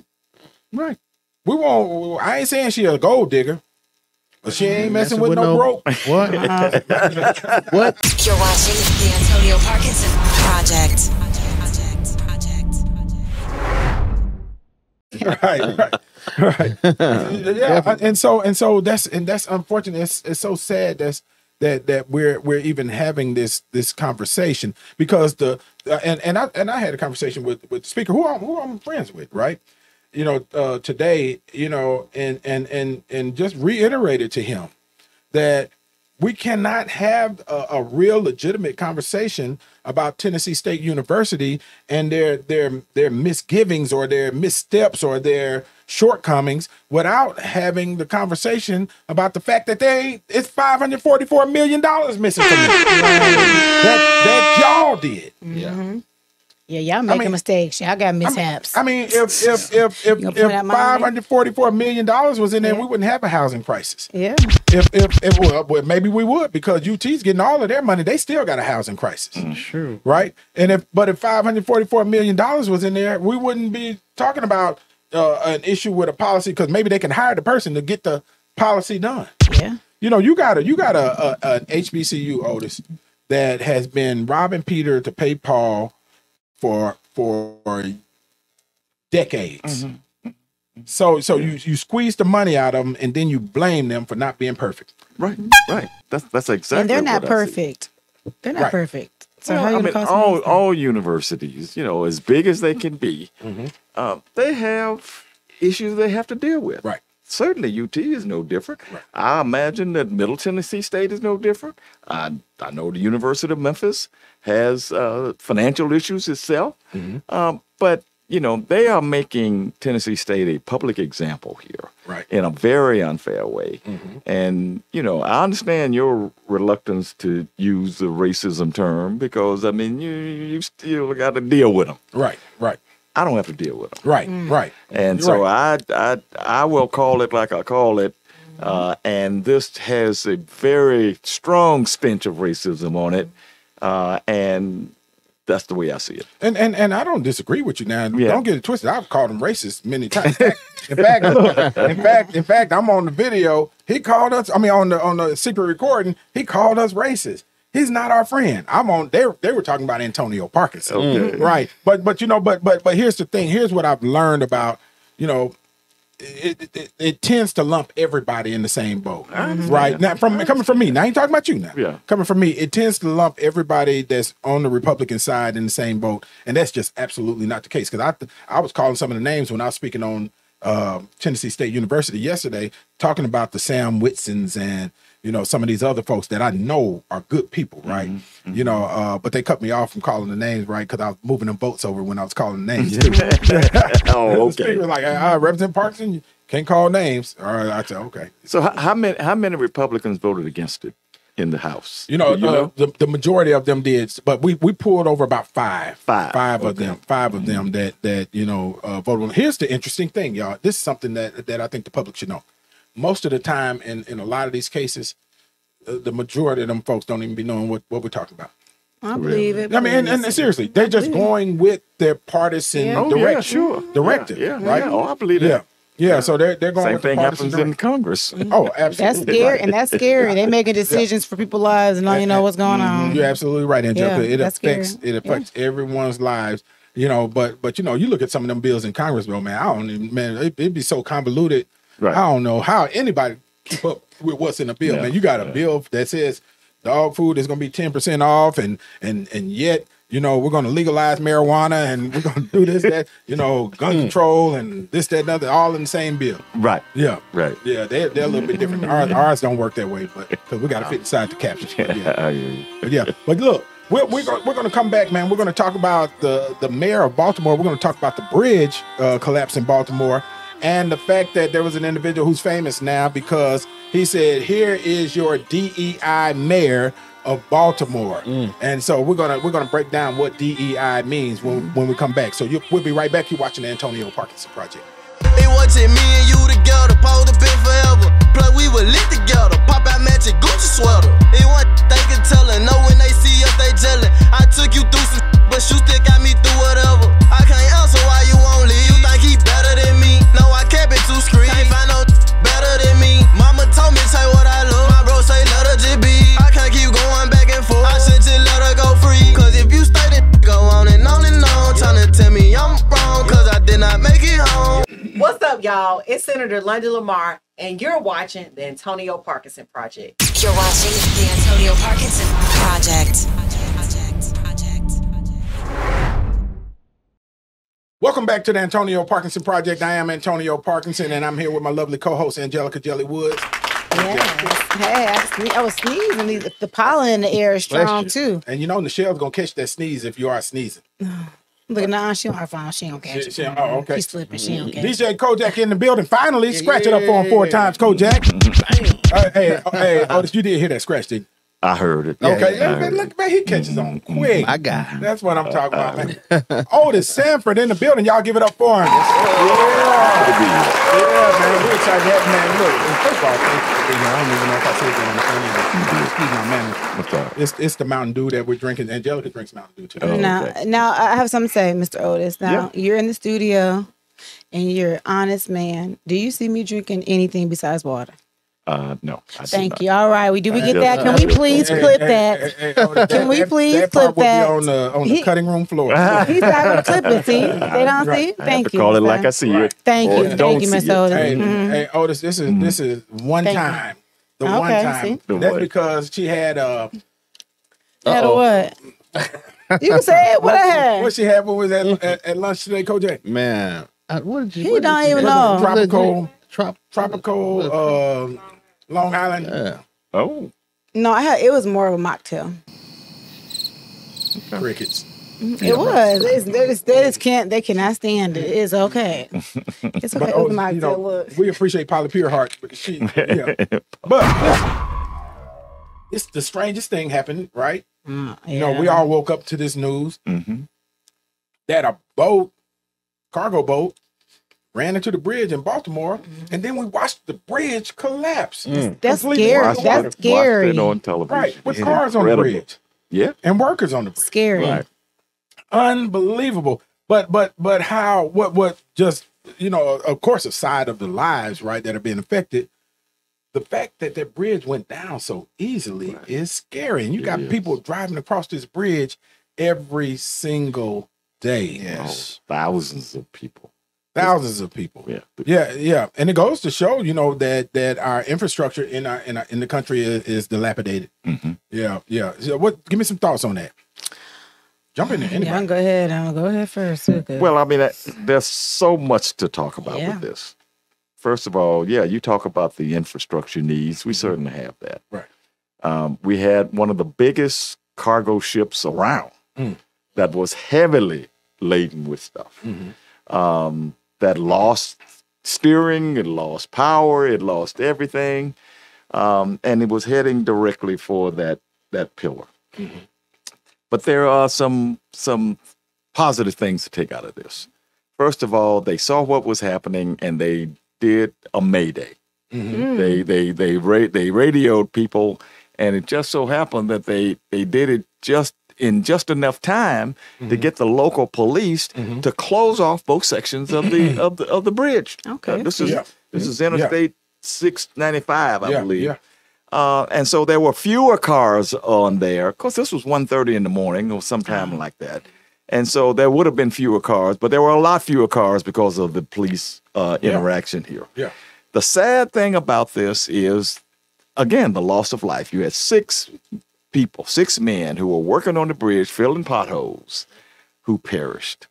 Right? We won't. I ain't saying she a gold digger. But she ain't messing with, no broke.
What? what?
You're watching the Antonio Parkinson Project. Project. Project.
right, right, right. yeah, and so and so that's and that's unfortunate. It's, it's so sad that's that that we're we're even having this this conversation because the uh, and and I and I had a conversation with with the speaker who I'm who I'm friends with, right? You know, uh, today, you know, and and and and just reiterated to him that we cannot have a, a real legitimate conversation about Tennessee State University and their their their misgivings or their missteps or their shortcomings without having the conversation about the fact that they it's 544 million dollars missing from them. that that y'all did.
Yeah.
Yeah, y'all making
mean-
mistakes. Y'all got
I mean-
mishaps.
I mean, if if if if, if
point out mine?
544 million dollars was in there,
Yeah.
we wouldn't have a housing crisis.
yeah.
If if, if well, well, maybe we would because UT's getting all of their money, they still got a housing crisis,
True.
right? And if but if 544 million dollars was in there, we wouldn't be talking about uh, an issue with a policy because maybe they can hire the person to get the policy done.
Yeah.
You know, you got a you got a, a an HBCU Otis that has been robbing Peter to pay Paul for for decades. So so you you squeeze the money out of them and then you blame them for not being perfect.
Right, right. That's that's exactly.
and they're not
what
perfect. They're not
Right.
perfect. So
Well,
how you
I mean,
call
all
somebody-
all universities, you know, as big as they can be, uh, they have issues they have to deal with.
Right.
Certainly, UT is no different. I imagine that Middle Tennessee State is no different. I I know the University of Memphis has uh, financial issues itself, um, but you know they are making Tennessee State a public example here,
Right.
in a very unfair way. And you know, I understand your reluctance to use the racism term because I mean, you you still got to deal with them.
Right, right,
I don't have to deal with them.
right, right.
And
You're
so
right.
I, I I will call it like I call it. Uh, and this has a very strong stench of racism on it. Uh, and that's the way I see it.
And and and I don't disagree with you now.
Yeah.
Don't get it twisted. I've called him racist many times. In fact, in fact, in fact, in fact, I'm on the video. He called us. I mean, on the on the secret recording, he called us racist. He's not our friend. I'm on. They they were talking about Antonio Parkinson,
Okay.
right? But but you know, but but but here's the thing. Here's what I've learned about you know. It, it, it, it tends to lump everybody in the same boat, right? Now, from coming from me, now I ain't talking about you now.
Yeah.
coming from me, it tends to lump everybody that's on the Republican side in the same boat, and that's just absolutely not the case. Because I I was calling some of the names when I was speaking on uh, Tennessee State University yesterday, talking about the Sam Whitsons and you know some of these other folks that I know are good people, right? You know, uh, but they cut me off from calling the names, right? Because I was moving them votes over when I was calling the names.
Oh, okay.
like, I represent Parkinson. You can't call names. All right, I said, okay.
So how, how many how many Republicans voted against it in the House?
You know,
Do
uh, the, the majority of them did, but we we pulled over about five,
Five,
five of them, five of them that that you know uh, voted. on. Here's the interesting thing, y'all. This is something that that I think the public should know. Most of the time, in in a lot of these cases, uh, the majority of them folks don't even be knowing what what we're talking about.
I believe it.
I mean, and, and
please.
seriously, they're just going with their partisan
Yeah.
Oh, yeah,
direction.
sure.
directive,
Yeah, yeah,
right?
yeah. Oh, I believe it.
Yeah,
that.
yeah. So they're they're going
Same
with
thing
partisan
happens in. Congress.
Oh, absolutely.
That's scary, and that's scary. They're making decisions for people's lives, and don't you know what's going on.
You're absolutely right, Angelika.
Yeah,
it affects
scary.
it affects everyone's lives. You know, but but you know, you look at some of them bills in Congress, bro, man. I don't even man, it, it'd be so convoluted.
Right.
I don't know how anybody keep up with what's in the bill,
Yeah,
man. You got a bill that says dog food is gonna be 10% off and and and yet you know, we're going to legalize marijuana and we're going to do this, that, you know, gun control and this, that, and other, all in the same bill.
Right.
Yeah.
Right.
Yeah, they're, they're a little bit different. Ours, ours don't work that way, but because we got to fit inside the captions. But yeah.
I hear you.
But yeah, but look, we're we're going, we're going to come back, man. We're going to talk about the the mayor of Baltimore. We're going to talk about the bridge uh, collapse in Baltimore, and the fact that there was an individual who's famous now because he said, "Here is your DEI mayor of Baltimore," mm. and so we're gonna we're gonna break down what DEI means when mm-hmm. when we come back. So you, we'll be right back. You're watching the Antonio Parkinson Project.
It wasn't me and you together, supposed to been forever. Plus we were lit together, pop out matching Gucci sweater. It wasn't thinking telling, know when they see us they jealous. I took you through some, but you still got me through whatever. I can't answer why I kept it too screen. Can't find no better than me. Mama told me say what I love. My bro say let her just be. I can't keep going back and forth. I should just let her go free. Cause if you stay then go on and on and on, trying to tell me I'm wrong, cause I did not make it home.
What's up, y'all? It's Senator London Lamar, and you're watching the Antonio Parkinson Project.
You're watching the Antonio Parkinson Project. Project.
Welcome back to the Antonio Parkinson Project. I am Antonio Parkinson, and I'm here with my lovely co-host Angelika Geli Woods.
Yes. Hey, I, sne- I was sneezing. The, the pollen in the air is strong too.
And you know Michelle's gonna catch that sneeze if you are sneezing.
Look, nah, she on her phone. She don't catch
She-
it.
she- oh, okay.
She's slipping. She don't catch it.
DJ Kojak in the building. Finally, scratch it up for him four times, Kojak. Hey, oh, hey, Otis, you did hear that scratch, did?
I heard it.
Okay,
I
man,
heard
look, man, he catches on mm-hmm. quick.
My guy.
That's what I'm talking about, man. Otis Sanford in the building. Y'all give it up for him. Yeah, yeah man. We're excited to have him, man. Look, first of all, thank you for being here. I don't even know if I said that on the phone. Excuse my man.
What's up?
It's, it's the Mountain Dew that we're drinking. Angelika drinks Mountain Dew too.
Oh.
Now,
okay.
now I have something to say, Mr. Otis. Now you're in the studio, and you're an honest man. Do you see me drinking anything besides water?
Uh, no. I
Thank you. All right, we do we get that? Can we please clip that?
hey, hey, Otis,
Can we
that-
please
that part
clip
will
that?
On the on the cutting room floor.
He's not gonna clip it. See, they don't see.
I have
Thank
to
you.
call it like I see it.
Thank you. Thank you,
see
Mr.
it.
Otis.
Hey,
Mhm.
hey, Otis, this is this is one
Thank you.
time. The one
Okay,
time.
see?
That's because she had uh
Had a what? You can say it. What I had?
what she had what was at, at, at lunch today, Kojak?
Man, I, what did you?
He
what
don't even know.
did- what did you-
Tropical-
Trop,
Tropical uh Long Island.
yeah.
Oh,
No, I had. It was more of a mocktail.
crickets.
It was. It's, they, just, they just can't. They cannot stand it. It's okay. It's okay.
But
It was a
Otis,
mocktail.
you know,
look.
we appreciate Polly Pureheart because she yeah. But it's the strangest thing happened, right?
Mm,
You know, we all woke up to this news
hmm
that a boat, cargo boat, ran into the bridge in Baltimore, and then we watched the bridge collapse.
Mm.
That's scary.
underwater.
That's
Watched
scary.
it on television.
Right, with
It's
cars on the bridge
Yeah.
and workers on the bridge.
Scary.
Right.
Unbelievable. But but but how what what just you know, of course aside of the lives, right, that are being affected, the fact that that bridge went down so easily is scary. And you
It
got
is.
people driving across this bridge every single day.
Oh, thousands of people.
Thousands of people.
Yeah.
Yeah, yeah, and it goes to show, you know, that that our infrastructure in our in, our, in the country is, is dilapidated.
Mhm.
Yeah, yeah. So what? Give me some thoughts on that. Jump in there,
Yeah,
anybody.
go ahead. i go ahead first. Okay.
Well, I mean, that- there's so much to talk about
Yeah.
with this. First of all, yeah, you talk about the infrastructure needs. We certainly have that.
Right.
Um, we had one of the biggest cargo ships around
Mm.
that was heavily laden with stuff.
Mhm.
Um, that lost steering, it lost power, it lost everything, um, and it was heading directly for that that pillar. But there are some some positive things to take out of this. First of all, they saw what was happening and they did a mayday.
Mm.
They they they ra- they radioed people, and it just so happened that they they did it just in just enough time to get the local police to close off both sections of the of the of the bridge.
Okay.
Uh, this is
Yeah.
this is
Yeah.
Interstate six ninety five, I
yeah,
believe.
yeah.
Uh, and so there were fewer cars on there. Of course, this was 1.30 in the morning or sometime like that. And so there would have been fewer cars, but there were a lot fewer cars because of the police uh,
Yeah.
interaction here.
Yeah.
The sad thing about this is, again, the loss of life. You had six people, six men who were working on the bridge, filling potholes, who perished.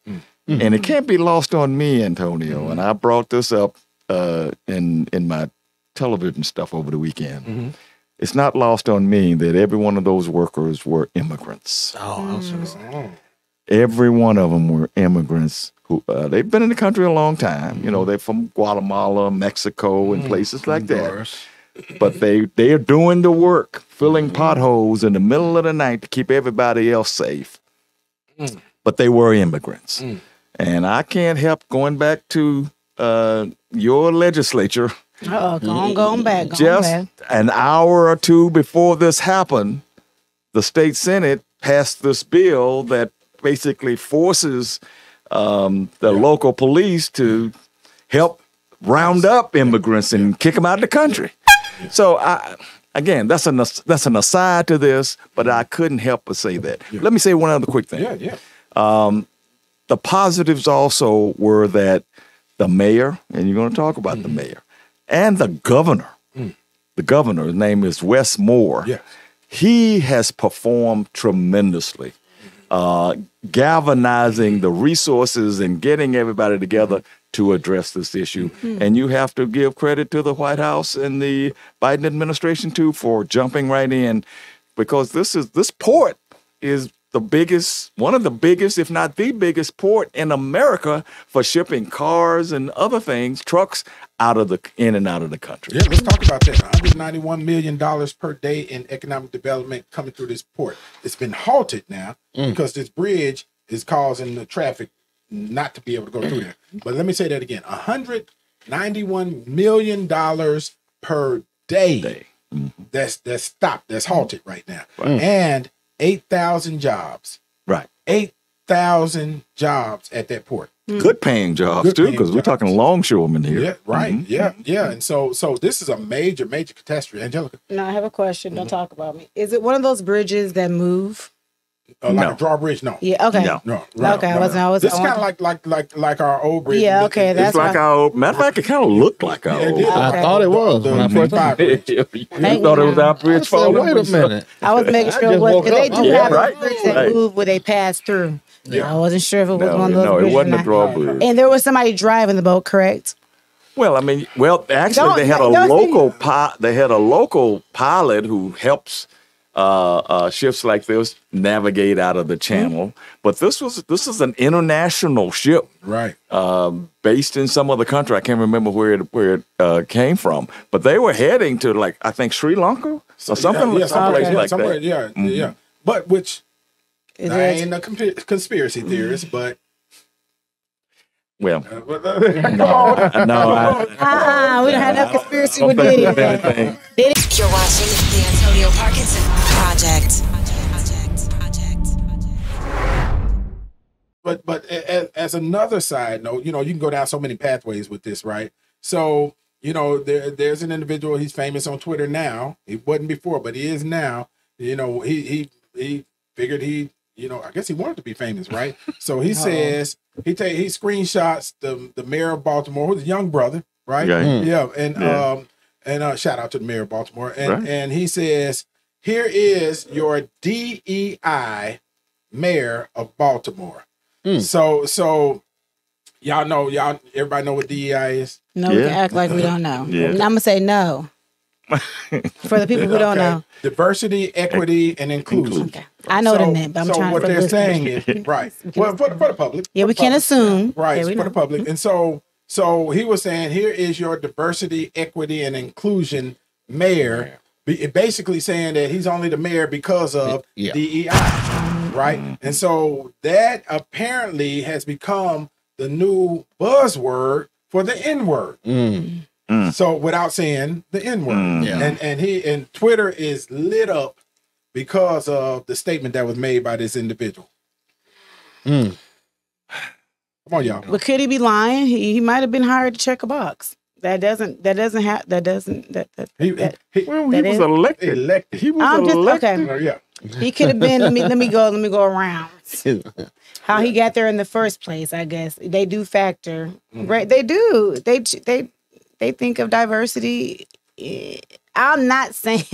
And it can't be lost on me, Antonio. And I brought this up uh, in in my television stuff over the weekend. It's not lost on me that every one of those workers were immigrants.
Oh, I was gonna say.
Oh.
Every one of them were immigrants who uh, they've been in the country a long time. You know, they're from Guatemala, Mexico, and places like that. But they they are doing the work, filling potholes in the middle of the night to keep everybody else safe. But they were immigrants, and I can't help going back to uh, your legislature
Oh, go on, go on back. Go on
just
back.
an hour or two before this happened, the state senate passed this bill that basically forces um, the local police to help round up immigrants and kick them out of the country. So I, again, that's an that's an aside to this, but I couldn't help but say that. Let me say one other quick thing
Yeah, yeah.
Um, the positives also were that the mayor, and you're going to talk about the mm-hmm. mayor, and the governor, mm. the governor, his name is Wes Moore.
Yes.
He has performed tremendously, mm-hmm. uh, galvanizing the resources and getting everybody together mm-hmm. To address this issue. Mm-hmm. And you have to give credit to the White House and the Biden administration too for jumping right in, because this is this port is the biggest, one of the biggest, if not the biggest port in America for shipping cars and other things, trucks out of the in and out of the country.
Yeah, let's talk about that. $191 million per day in economic development coming through this port. It's been halted now mm. because this bridge is causing the traffic not to be able to go through there. But let me say that again $191 million per day.
Day.
That's that's stopped, that's halted right now. And 8,000 jobs.
Right.
8,000 jobs at that port.
Good paying jobs
Good
too, because we're talking longshoremen here.
Yeah, right.
Mhm.
Yeah, yeah. And so so this is a major, major catastrophe. Angelika,
Now I have a question.
Mm-hmm.
Don't talk about me. Is it one of those bridges that move?
Uh, like
No.
a drawbridge, no.
Yeah. Okay.
No.
No,
Okay, I wasn't- I was-
This kind of like like like like our old bridge.
Yeah, okay,
it-
that's
It's like
why-
our matter of fact, it kind of looked like our
Yeah, it
old.
did.
Okay.
I thought it was
The-
when I first.
five bridge.
you
Thank
thought it was our
I
bridge
said, wait a minute.
I was making sure it was because they do
Yeah,
have
right.
a bridge that
Right.
move where they pass through.
Yeah.
I wasn't sure if it was
No,
one of those
no, it wasn't a drawbridge.
And there was somebody driving the boat, correct?
Well, I mean, well, actually,
Don't-
they had a local pi- They had a local pilot who helps uh, uh, ships like this navigate out of the channel. But this was this is an international ship
Right.
um, based in some other country. I can't remember where it where it uh, came from, but they were heading to like I think Sri Lanka or something,
yeah, yeah,
someplace
Okay.
yeah,
like
somewhere,
that. Mm-hmm.
Yeah, yeah. But which
Is
I ain't a comp- conspiracy theorist, but
Well,
uh, but, uh, come on.
no, I,
Uh-uh, we don't have no conspiracy with
don't
Diddy.
anything.
You're watching the Antonio Parkinson Project. Project. Project.
but but as, as another side note, you know, you can go down so many pathways with this, right? So you know, there there's an individual. He's famous on Twitter now. He wasn't before, but he is now. You know, he he he figured he, you know, I guess he wanted to be famous, right? So he says he take he screenshots the the mayor of Baltimore, who's a young brother, right?
Okay.
Yeah, and
Yeah.
um and uh shout out to the mayor of Baltimore, and
Right.
and he says, here is your DEI mayor of Baltimore.
Hmm.
So so y'all know y'all everybody know what DEI is.
No, we can act like we don't know.
Yeah.
I'm gonna say no. For the people who don't
Okay.
know.
Diversity, equity, and inclusion.
Okay. I know
so,
the name, but I'm
so
trying
what
for
they're
listeners.
saying is right. Well, for, for the public.
Yeah, we can't
public.
assume.
Right,
Yeah,
for
know.
the public. And so so he was saying here is your diversity, equity, and inclusion mayor. Basically saying that he's only the mayor because of
Yeah.
DEI. Right. And so that apparently has become the new buzzword for the N word.
Mm.
So without saying the N word.
Mm.
Yeah.
And and he and Twitter is lit up because of the statement that was made by this individual.
Mm.
Come on, y'all.
But could he be lying? He, he might have been hired to check a box. That doesn't that doesn't have that doesn't that, that,
He,
that
he,
Well, he
That
was
is-
elected.
elected.
He was
I'm just-
elected.
okay.
Uh, yeah.
he could have been let me let me go let me go around. How he got there in the first place, I guess. They do factor.
Mm-hmm.
Right. They do. They they they think of diversity. eh, I'm not saying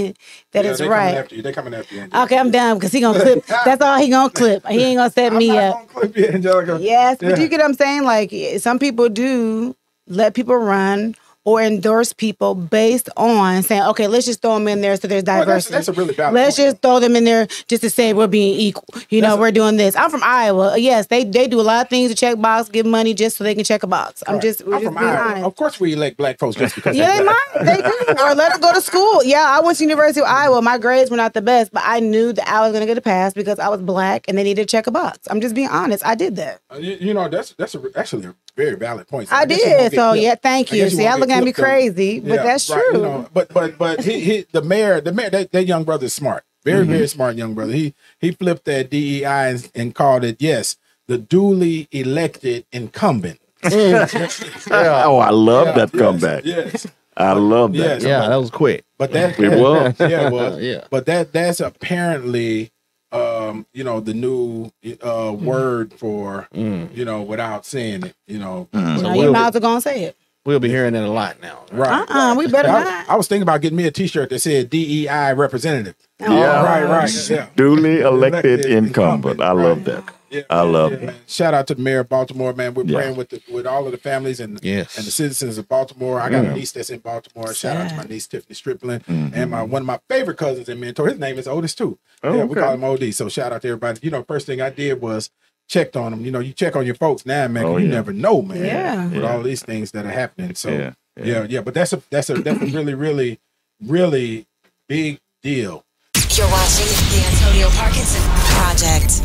that
Yeah,
it's
they coming
right.
After you. They coming after you.
Okay, I'm done because he gonna clip. That's all he gonna clip. He ain't gonna set
I'm
me up.
clip you, Angelika.
Yes, but you get what I'm saying? Like some people do let people run or endorse people based on saying, okay, let's just throw them in there so there's
Well, that's,
diversity.
that's a really valid
Let's
point.
just throw them in there just to say we're being equal. You know,
a-
we're doing this. I'm from Iowa. Yes, they they do a lot of things to check box, give money just so they can check a box. I'm
Right.
just,
I'm
just
from Iowa.
honest.
Of course, we elect black folks just because.
Yeah, they might. They do. Or let them go to school. Yeah, I went to University of Iowa. My grades were not the best, but I knew that I was going to get a pass because I was black and they needed to check a box. I'm just being honest. I did that.
Uh, You, you know, that's that's a, actually a very valid points. So
I
guess you won't
did.
get
So
clipped.
yeah, thank
I
you. See,
won't
I
get
look at me
clipped, though.
crazy, but
Yeah,
that's
right,
true.
You know, but but but he, he the mayor the mayor that, that young brother is smart, very
Mm-hmm.
very smart young brother. He he flipped that DEI and, and called it yes the duly elected incumbent.
Oh, I love that comeback.
Yes,
I love that.
Yes.
Yeah, that was quick.
but that
It was.
yeah it was
Yeah.
but that that's apparently um you know the new uh word for
Mm.
you know without saying it you know
You
So
know,
we'll-
you might as well go and say it.
We'll be hearing it a lot now.
Right.
Uh-uh, we better
I,
not.
I was thinking about getting me a T-shirt that said DEI representative.
Yeah.
Right, right. Yeah.
Duly elected
Elected
incumbent.
incumbent.
I love
Right.
that.
Yeah,
I love
yeah,
it.
man. Shout out to the mayor of Baltimore, man. We're
Yeah.
praying with the, with all of the families and
Yes.
and the citizens of Baltimore. I got
Yeah.
a niece that's in Baltimore. Shout out to my niece Tiffany Stripling
Mhm.
and my one of my favorite cousins and mentor. His name is Otis too.
Oh,
yeah, we call him OD. So shout out to everybody. You know, first thing I did was checked on them. You know, you check on your folks now, man.
Oh,
you never know, man.
Yeah.
With
Yeah.
all these things that are happening. So
Yeah.
yeah, yeah. But that's a that's a that's a really really really big deal.
You're watching the Antonio Parkinson Project. Project.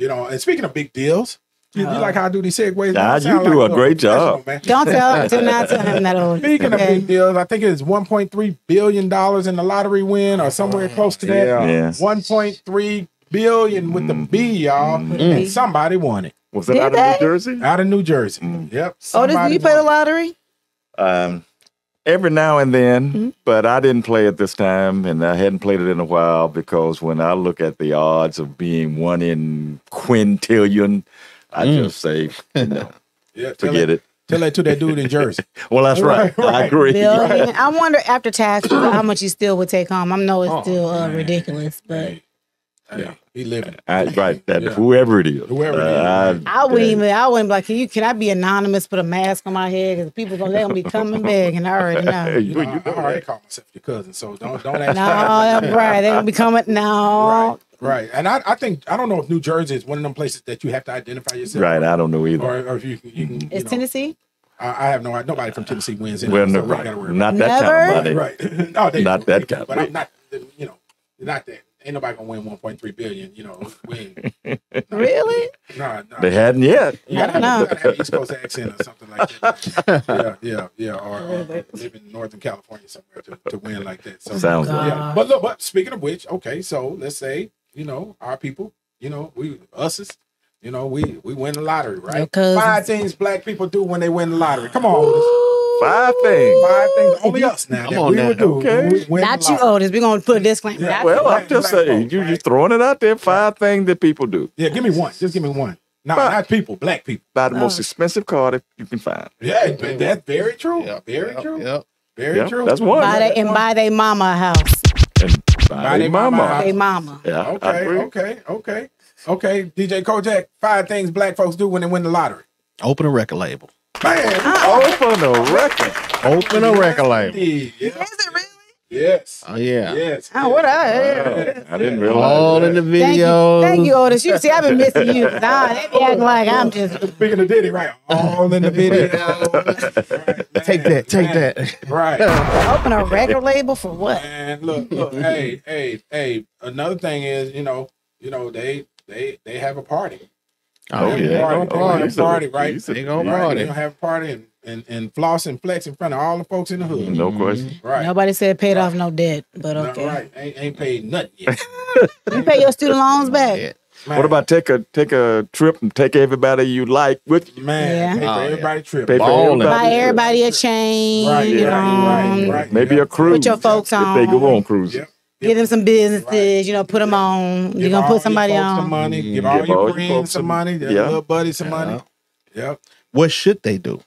You know, and speaking of big deals, you, you like how I do these segues?
Nah,
I
you do
like
a great job.
Man.
Don't tell, do not tell him that old.
Speaking of big deals, I think it's 1.3 billion dollars in the lottery win or somewhere close to that.
Yeah.
Yeah.
1.3 billion with the B, y'all, and somebody won it
Was it
Did
out of
they?
New Jersey?
out of New Jersey.
Mm.
Yep.
Oh,
did
you play the lottery?
Um, every now and then,
Mm-hmm.
but I didn't play it this time, and I hadn't played it in a while because when I look at the odds of being one in quintillion, I
Mm.
just say, you know,
Yeah,
forget
that-
it.
Tell that to that dude in Jersey.
Well, that's right.
Right,
I
right.
agree.
Billion. I wonder after taxes how much you still would take home. I know it's
Oh,
still uh, ridiculous, but
Hey, hey, he living.
I, right, that
Yeah.
whoever it is,
Whoever it is,
Uh,
right.
I wouldn't even. I wouldn't be like, can you? Can I be anonymous? Put a mask on my head because people gonna let gonna be coming back, and I already know.
You know, I, I already call myself your cousin, so don't don't ask.
No, that's right. They gonna be coming. No,
Right, right. And I, I think I don't know if New Jersey is one of them places that you have to identify yourself.
right. I don't know either.
Or, or if you, you can. You
it's
know,
Tennessee.
I, I have no. Nobody from Tennessee wins.
well,
anyway,
no,
so
right. Not that kind of money.
Right. no, they
Not that
they
kind
But
money.
I'm not. You know, not that. Ain't nobody gonna win 1.3 billion. You know, we ain't.
Really?
Nah, nah.
They hadn't yet.
You gotta,
I don't know.
you gotta have East Coast accent or something like that. yeah, yeah, yeah. Or, or live in Northern California somewhere to, to win like that. So
Sounds
God.
like
yeah. But look, but speaking of which, okay, so let's say, you know, our people, you know, we us's, you know, we we win the lottery, right? Five things black people do when they win the lottery. Come on, Otis.
Five things.
five things only us now
Come
that
on
we
now.
would do.
Okay.
we win
Not you,
lottery.
Otis. We're gonna put a disclaimer.
Yeah,
Well. I'm just saying,
folks,
you
right?
just throwing it out there. Five things that people do.
Yeah, give me one. Just give me one. No,
But-
not people, black people.
Buy the most
Oh.
expensive car that you can find.
Yeah, but that's very true.
Yep,
very
yep,
true.
Yep.
Very
Yeah,
true.
that's one.
buy they, and buy their mama a house.
And buy,
Buy
their
their mama
mama.
house.
They mama.
Yeah, I
Okay,
agree.
okay, okay, okay. DJ Kojak, five things black folks do when they win the lottery.
Open a record label.
Man, ah.
Open a record.
Open a record label.
indeed. Yes,
Is it really?
yes,
Oh yeah.
yes.
Oh, what I?
yes,
I didn't
yes.
realize.
All in the
Thank you,
videos.
thank you, Otis. You see, I've been missing you. Nah, they be acting like I'm just.
Speaking of Diddy, right? All in the video. Right,
Take that. Take
man.
that.
Right.
Open a record label for what?
And look, look, hey, hey, hey. Another thing is, you know, you know, they they they have a party.
Oh
They have
yeah.
party.
Gonna
They
party.
have oh, a party, right?
They gonna party.
They gonna have a party and, and, and floss and flex in front of all the folks in the hood.
No question. Mm-hmm.
Right.
Nobody said paid off no debt, but
No,
okay.
right. Ain't, ain't paid nothing yet.
You pay your student loans back.
Man,
What about take a take a trip and take everybody you like with you?
man?
Yeah.
Pay for
Oh,
everybody trip.
Pay for
Ballin'.
everybody.
Buy everybody a chain.
Right,
you
right,
know,
right, right.
Maybe
Yeah.
a cruise.
Put your folks
if they go
on.
on cruises.
Yep.
Give them some businesses.
Right.
You know, put them on.
Give
You're gonna
all
put
your
somebody
folks
on.
Some money. Mm-hmm. Give
Give
all
all
your
your
friends
folks
some
some-
money. Their
yeah.
little buddies some
Yeah.
money. Yep.
What should they do?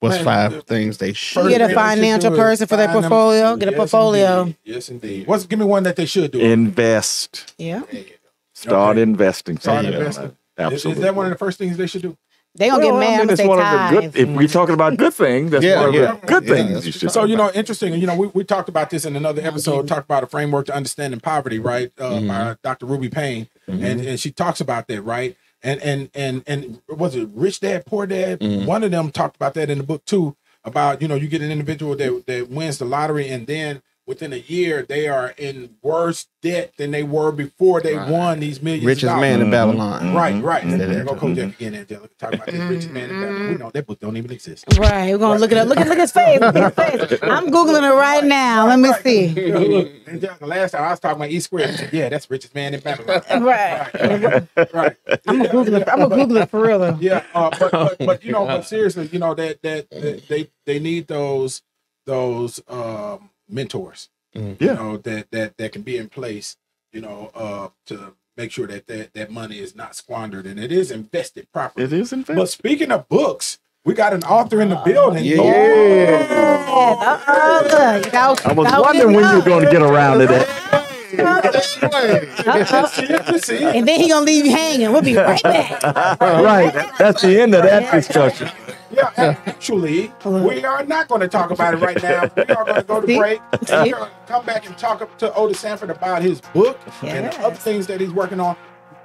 What's
Man,
five
the-
things they should?
Get a
thing they should
financial person for their
find them-
portfolio. Get a portfolio.
indeed. Yes, indeed. What's give me one that they should do?
Invest.
Yeah.
There you go.
Start
Okay.
investing.
Start
Yeah,
investing. Is-
Absolutely.
Is, that one of the first things they should do?
They gonna
Well,
get
I
mad
mean,
when
it's
they
one of the good. If we're talking about good things, that's
Yeah,
one of
yeah.
the good
Yeah,
things
that's
you.
So you know,
about.
interesting. You know, we, we talked about this in another episode. Mm-hmm. Talked about a framework to understanding poverty, right? Uh, By mm-hmm. Dr. Ruby Payne, and mm-hmm. and she talks about that, right? And and and and was it Rich Dad Poor Dad? One of them talked about that in the book too. About you know, you get an individual that that wins the lottery, and then within a year they are in worse debt than they were before they won these millions. of
Richest
dollars.
man in Babylon.
Right, right.
Mhm.
There go Kojak again, Angelika. Talk about this richest man in Babylon. We know that book don't even exist.
Right, we're gonna look it up. Look at look at his face. Look at his face. I'm googling it right now. Let me see.
Yeah, look, Angelika, last time I was talking about East Square, said, yeah, that's richest man in Babylon.
Right.
right, right.
I'm gonna Google it. I'm gonna Google it for real. though.
Yeah, uh, but, but but you know, but seriously, you know that that, that they they need those those um, mentors. You
Yeah.
know that that that can be in place. You know, uh, to make sure that that that money is not squandered and it is invested properly.
It is in fact.
But speaking of books, we got an author in the building.
Yeah.
Uh, look, you got-
I was wondering when you were going to get around to that.
And then he gonna leave you hanging. We'll be right back.
right. That's the end of that discussion.
Yeah, actually, we are not going to talk about it right now. We are going to go to break. We're going to come back and talk to Otis Sanford about his book and other things that he's working on.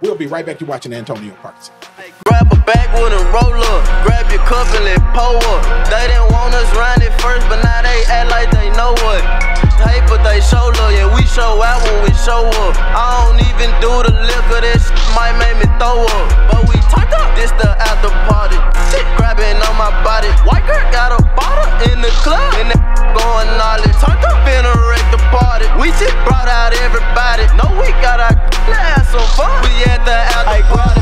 We'll be right back. You're watching Antonio Parkinson.
Grab a bag with a roller, grab your cup and let pour up. They didn't want us round it first, but now they act like they know what. Hey, but they show love, yeah, we show out when we show up. I don't even do the liquor, that shit might make me throw up. But we talked up, this the after party. Shit grabbing on my body. White girl got a bottle in the club, and that going all. Turned up in a wreck the party. We just brought out everybody. No, we got our have some fun. We at the after party.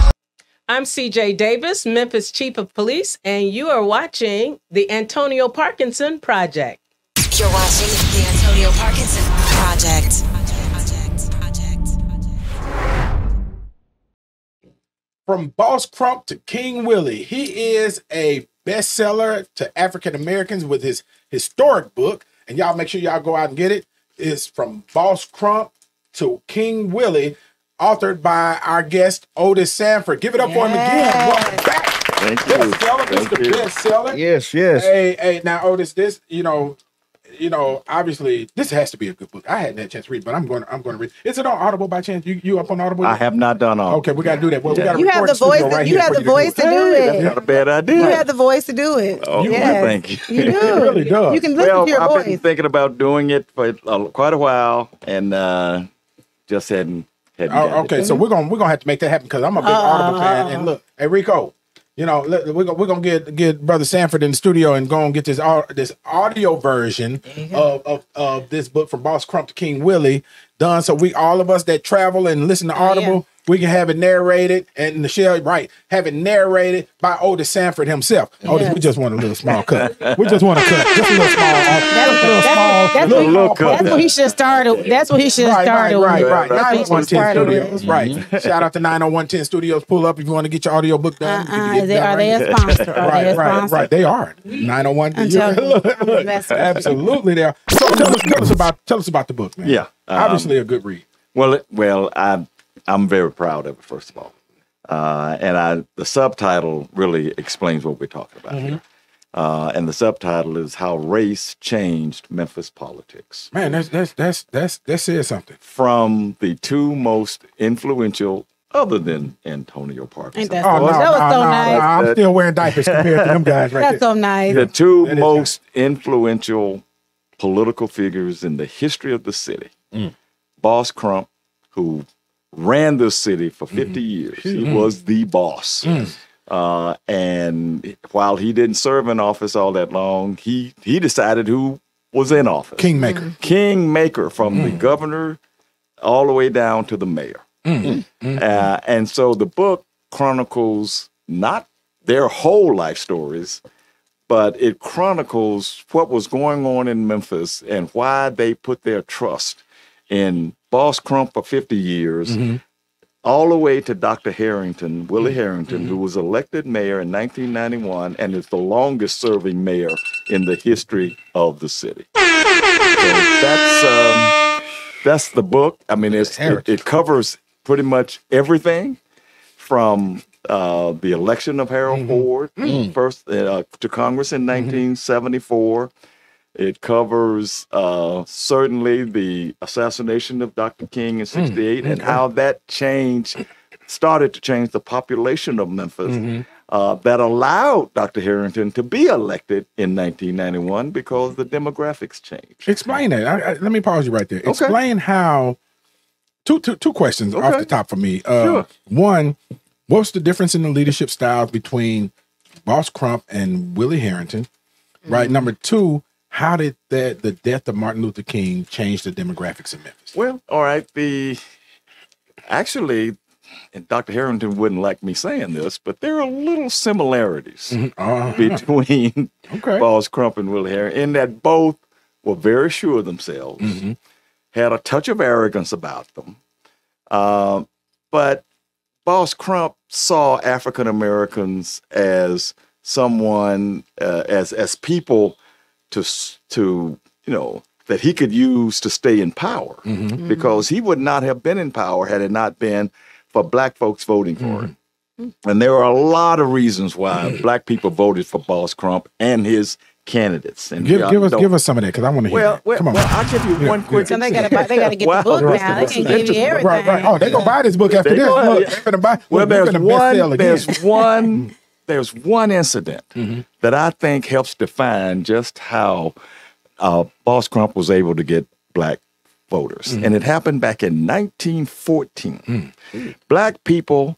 I'm CJ Davis, Memphis Chief of Police, and you are watching the Antonio Parkinson Project.
You're watching the Antonio Parkinson Project. Project.
From Boss Crump to King Willie, he is a bestseller to African Americans with his historic book. And y'all make sure y'all go out and get it. It's from Boss Crump to King Willie, authored by our guest Otis Sanford. Give it up for him again. Welcome back.
Thank you.
Bestseller,
Thank
Mr.
you.
Bestseller.
Yes, yes.
Hey, hey, now Otis, this, you know, you know, obviously this has to be a good book. I hadn't had a chance to read, but I'm going. I'm going to read. Is it on Audible by chance? You you up on Audible?
I have not done all.
Okay, we got to do that. Well, we got to
You have the voice. To, you have the voice to do
That's
it.
not a bad idea.
You have the voice to do it.
Oh,
yes.
thank you.
You do.
It really does.
You can listen
well,
to your
I've
voice.
been thinking about doing it for uh, quite a while, and uh, just hadn't. hadn't
Oh, okay,
it.
so we're gonna we're gonna have to make that happen because I'm a big Audible fan. And look, hey Rico, you know we're gonna we're gonna get get brother Sanford in the studio and go and get this this audio version mm-hmm. of, of of this book from Boss Crump to King Willie done. So we all of us that travel and listen to oh, Audible. We can have it narrated, and Michelle, right, have it narrated by Otis Sanford himself. Otis, we just want a little small cut. We just want a cut, just a little small, just a little small,
That's,
Little-
what,
little cut.
that's what he should start. started. That's what he should have
Right, right,
started.
right,
with.
right.
That's what he should have
90110
started with.
Studios, right. Shout out to 90110 Studios. Pull up if you want to get your audio book done. You can
Uh-uh. they,
done
are they
right
a sponsor? Are they
Right,
a
right,
sponsor?
right. They are 901. You-
telling you, I'm a investor.
Absolutely, they are. So tell us, tell us about tell us about the book, man.
Yeah, um,
obviously a good read.
Well, it- well, I I'm very proud of it. First of all, uh, and I the subtitle really explains what we're talking about
Mm-hmm.
here. Uh, and the subtitle is "How Race Changed Memphis Politics."
Man, that's that's that's that's that says something.
From the two most influential, other than Antonio Parkinson,
Ain't that
Oh no,
that was
no,
so
no,
nice.
no, I'm still wearing diapers compared to them guys right
That's
there.
so nice.
the two
That is
most influential political figures in the history of the city.
Mm.
Boss Crump, who ran this city for
Mm-hmm.
50 years, he was the boss.
Mm.
Uh, and while he didn't serve in office all that long, he he decided who was in office.
Kingmaker.
Kingmaker from
Mm.
the governor all the way down to the mayor.
Mm.
Uh, and so the book chronicles not their whole life stories, but it chronicles what was going on in Memphis and why they put their trust in Boss Crump for 50 years,
Mm-hmm.
all the way to Dr. Herenton, Willie Herenton, who was elected mayor in 1991 and is the longest serving mayor in the history of the city. So that's um, that's the book. I mean, it's, it, it covers pretty much everything from uh, the election of Harold Ford first uh, to Congress in 1974. It covers uh, certainly the assassination of Dr. King in '68 and how that changed, started to change the population of Memphis. Uh, that allowed Dr. Herenton to be elected in 1991 because the demographics changed.
Explain that. I, I- let me pause you right there. Explain how. Two, two, two questions off the top for me. Uh,
Sure.
One, what's the difference in the leadership styles between Boss Crump and Willie Herenton? Right.
Mm-hmm.
Number two, how did that the death of Martin Luther King change the demographics in Memphis?
Well, all right. The actually, and Dr. Herenton wouldn't like me saying this, but there are little similarities
Uh,
between
okay.
Boss Crump and Willie Herenton in that both were very sure of themselves, had a touch of arrogance about them. Uh, but Boss Crump saw African Americans as someone, uh, as as people to to you know that he could use to stay in power, mm-hmm. Mm-hmm. because he would not have been in power had it not been for black folks voting for him. Mm-hmm. And there are a lot of reasons why black people voted for Boss Crump and his candidates. And
Give, give us give us some of that because I want to hear.
well, well,
Come on.
well, I'll give you one quick.
So they gotta buy, they gotta get
Wow.
the book
The
now. They
us
can
is
give you everything.
right, right. Oh, they gonna buy this book after this.
They
this.
gonna-
Look,
yeah.
they finna buy.
Well,
look, we
there's
finna
one.
best-sell.
There's one. There's one incident
Mm-hmm.
that I think helps define just how uh, Boss Crump was able to get black voters,
Mm-hmm.
and it happened back in 1914.
Mm.
Black people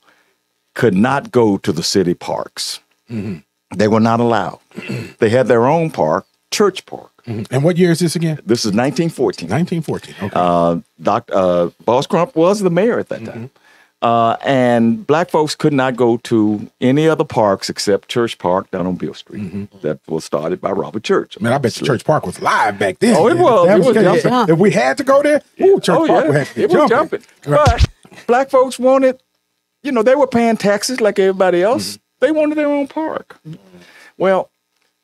could not go to the city parks.
Mm-hmm.
They were not allowed. they had their own park, Church Park.
And what year is this again?
This is 1914.
1914. Okay.
Uh, Doc, uh, Boss Crump was the mayor at that
Mm-hmm.
time. Uh, and black folks could not go to any other parks except Church Park down on Beale Street.
Mm-hmm.
That was started by Robert Church.
Man, I bet Church Park was live back then.
Oh, it was.
That
It was
jumping.
If we had to go there, ooh, Church
oh,
Park
yeah.
had to be
it was jumping. But black folks wanted, you know, they were paying taxes like everybody else.
Mm-hmm.
They wanted their own park. Well,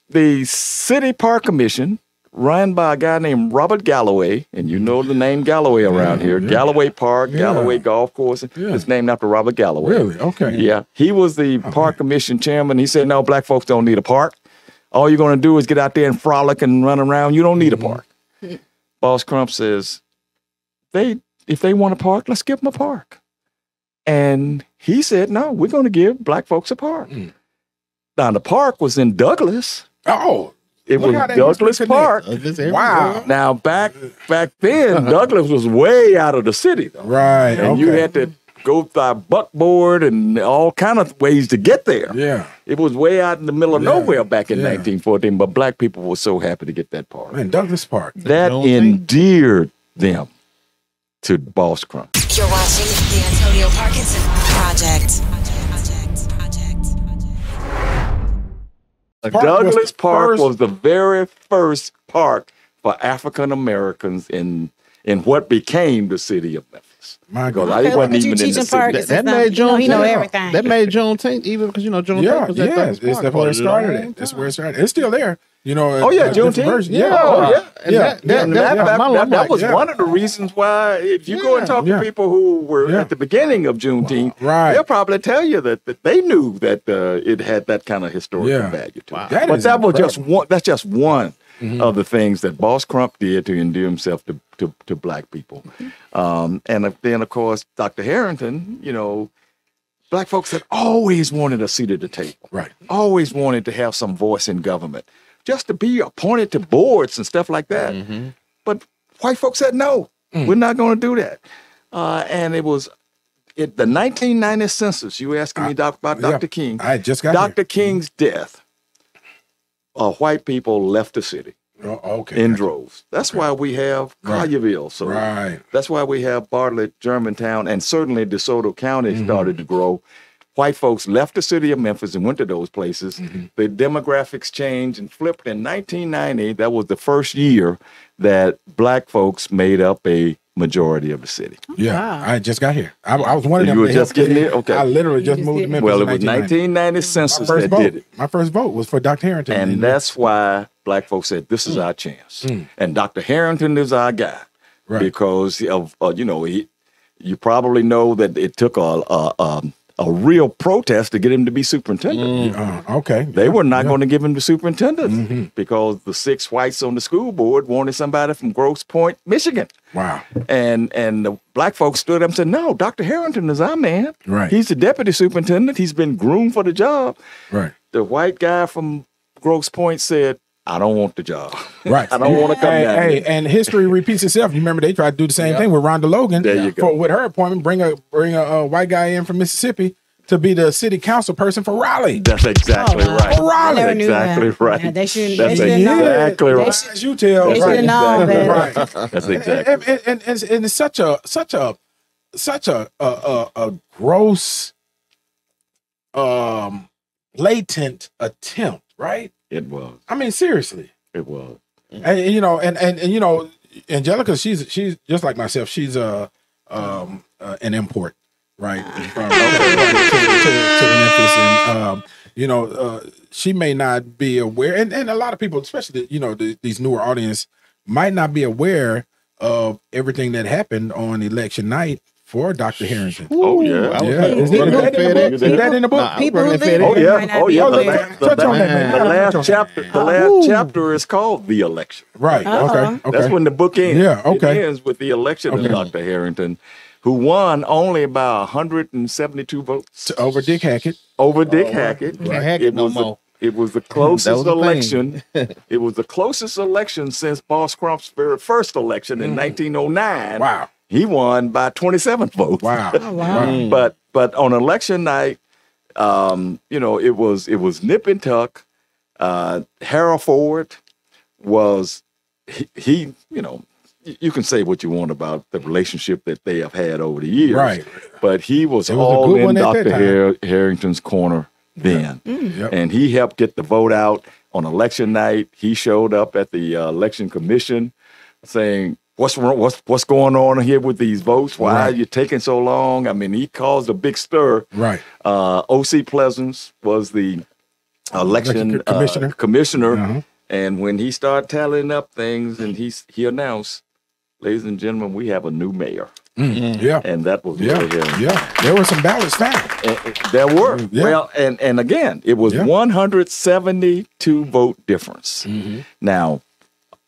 the City Park Commission, run by a guy named Robert Galloway, and you know the name Galloway around here, Galloway Park,
Yeah.
Galloway Golf Course. It's named after Robert Galloway.
Really? Okay.
Yeah. He was the park commission chairman. He said, no, black folks don't need a park. All you're going to do is get out there and frolic and run around. You don't need a mm-hmm. park. Boss Crump says, they if they want a park, let's give them a park. And he said, no, we're going to give black folks a park. Mm. Now, the park was in Douglass.
Oh,
It
Look
was
how they
Douglass
connect.
Park.
wow.
Now, back back then, Douglass was way out of the city, though.
Right.
And
okay.
you had to go by buckboard and all kind of ways to get there.
Yeah.
It was way out in the middle of
Yeah,
nowhere back in
yeah.
1914, but black people were so happy to get that park.
Man, Douglass Park.
That endeared them to Boss Crump.
You're watching the Antonio Parkinson Project. Project.
Park Douglass
Park
first-
was the very first park for African Americans in in what became the city of Memphis.
My
Because
God.
I
Okay,
wasn't
look at you
even in the
teaching
city.
Parkinson.
That
Now,
made
you know, he know everything.
That made Juneteenth even because you know Juneteenth
Yeah,
was at
yeah.
Douglass
It's
Park
that's where it started.
long
At. That's where it started. It's still there. You know.
Oh yeah,
a different
Juneteenth. Yeah,
Yeah.
oh, yeah.
Yeah.
that-
Yeah.
that-
That,
that-
that-
my-
that- that
like,
was
yeah.
one of the reasons why, if you go and talk
Yeah.
to people who were
Yeah.
at the beginning of Juneteenth,
Right.
they'll probably tell you that, that they knew that uh, it had that kind of historical
Yeah.
value to it.
That
but
is
that was just one. That's just one of the things that Boss Crump did to endear himself to to, to black people. Um, and then, of course, Dr. Herenton. You know, black folks had always wanted a seat at the table
Right.
always wanted to have some voice in government, just to be appointed to boards and stuff like that. But white folks said, no, we're not going to do that. Uh, and it was it, the 1990 census. You were asking me doc, about
yeah,
Dr. King?
I just got
Dr. King's death. Uh, white people left the city
here. Oh, okay.
in droves. That's why we have
Right.
Collierville. So
Right.
that's why we have Bartlett, Germantown, and certainly DeSoto County
Mm-hmm.
started to grow. White folks left the city of Memphis and went to those places.
Mm-hmm.
The demographics changed and flipped in 1990. That was the first year that black folks made up a majority of the city.
Yeah.
Wow.
I just got here. I, I was one of
You were just getting
get
here? Okay.
I literally just
just
moved to. Memphis.
Well,
in
it was
1990.
1990
My
census
first
that
vote.
did it.
My first vote was for Dr. Herenton.
And that's why black folks said, this is our chance. And Dr. Herenton is our guy
Right.
because of, uh, you know, he, you probably know that it took a, a, um, a real protest to get him to be superintendent.
Uh, okay.
They were not going to give him the superintendent because the six whites on the school board wanted somebody from Grosse Pointe, Michigan.
Wow.
And and the black folks stood up and said, "No, Dr. Herenton is our man.
Right.
He's the deputy superintendent. He's been groomed for the job."
Right.
The white guy from Grosse Pointe said, "I don't want the job.
Right.
I don't want to come
Hey,
down
hey,
here."
and history repeats itself. You remember they tried to do the same thing with Rhonda Logan.
There you go.
For, with her appointment, bring a bring a, uh white guy in from Mississippi to be the city council person for Raleigh.
That's exactly
Oh,
right.
For Raleigh.
never knew
exactly
that.
right.
Yeah, they shouldn't-
That's
they shouldn't know.
exactly
They
right.
should-
As you tell,
They
right.
should know better.
right.
That's
And,
exactly.
and, and, and, and, and it's such a such a such a a, a, a gross um latent attempt, right?
It was.
I mean, seriously.
It was.
And, and, you know, and, and and you know, Angelika, she's she's just like myself. She's a um uh, an import, right? From, to, to, to Memphis, and um, you know, uh, she may not be aware, and, and a lot of people, especially you know the, these newer audience, might not be aware of everything that happened on election night for Dr. Herenton.
Oh yeah.
I was
Yeah,
like,
is, it, is, that in the book?
FedEx.
Is that in the book?
Nah,
People who live
Oh yeah. Oh yeah. The,
aware.
la- the,
Touch on that,
the last chapter. The last chapter is called the election.
Right.
Uh-huh.
Okay. Okay.
That's when the book ends.
Yeah, okay.
It ends with the election
Okay.
of Dr. Herenton, who won only by 172 votes
To- over Dick Hackett.
over Dick Hackett.
Can't hack it no
was the-
more.
it was the closest
was the thing.
election. it was the closest election since Boss Crump's very first election in 1909.
Wow.
He won by 27 votes.
Wow.
Oh, wow.
but but on election night, um, you know, it was it was nip and tuck. Uh, Harold Ford was he, he you know you can say what you want about the relationship that they have had over the years,
Right.
But he was,
was a
all
good
in
one at that
Dr. Har- Herenton's corner then,
Yep.
and he helped get the vote out on election night. He showed up at the uh, election commission saying. What's wrong? What's what's going on here with these votes? Why
Right.
are you taking so long? I mean, he caused a big stir.
Right.
Uh, O.C. Pleasant was the election
Election
uh,
commissioner.
commissioner,
Uh-huh.
and when he started tallying up things, and he he announced, "Ladies and gentlemen, we have a new mayor,"
Yeah.
and that was
Yeah.
really him.
Yeah. There were some ballots found.
And- and there were
Yeah.
well, and and again, it was
Yeah.
172 vote difference.
Mm-hmm.
Now,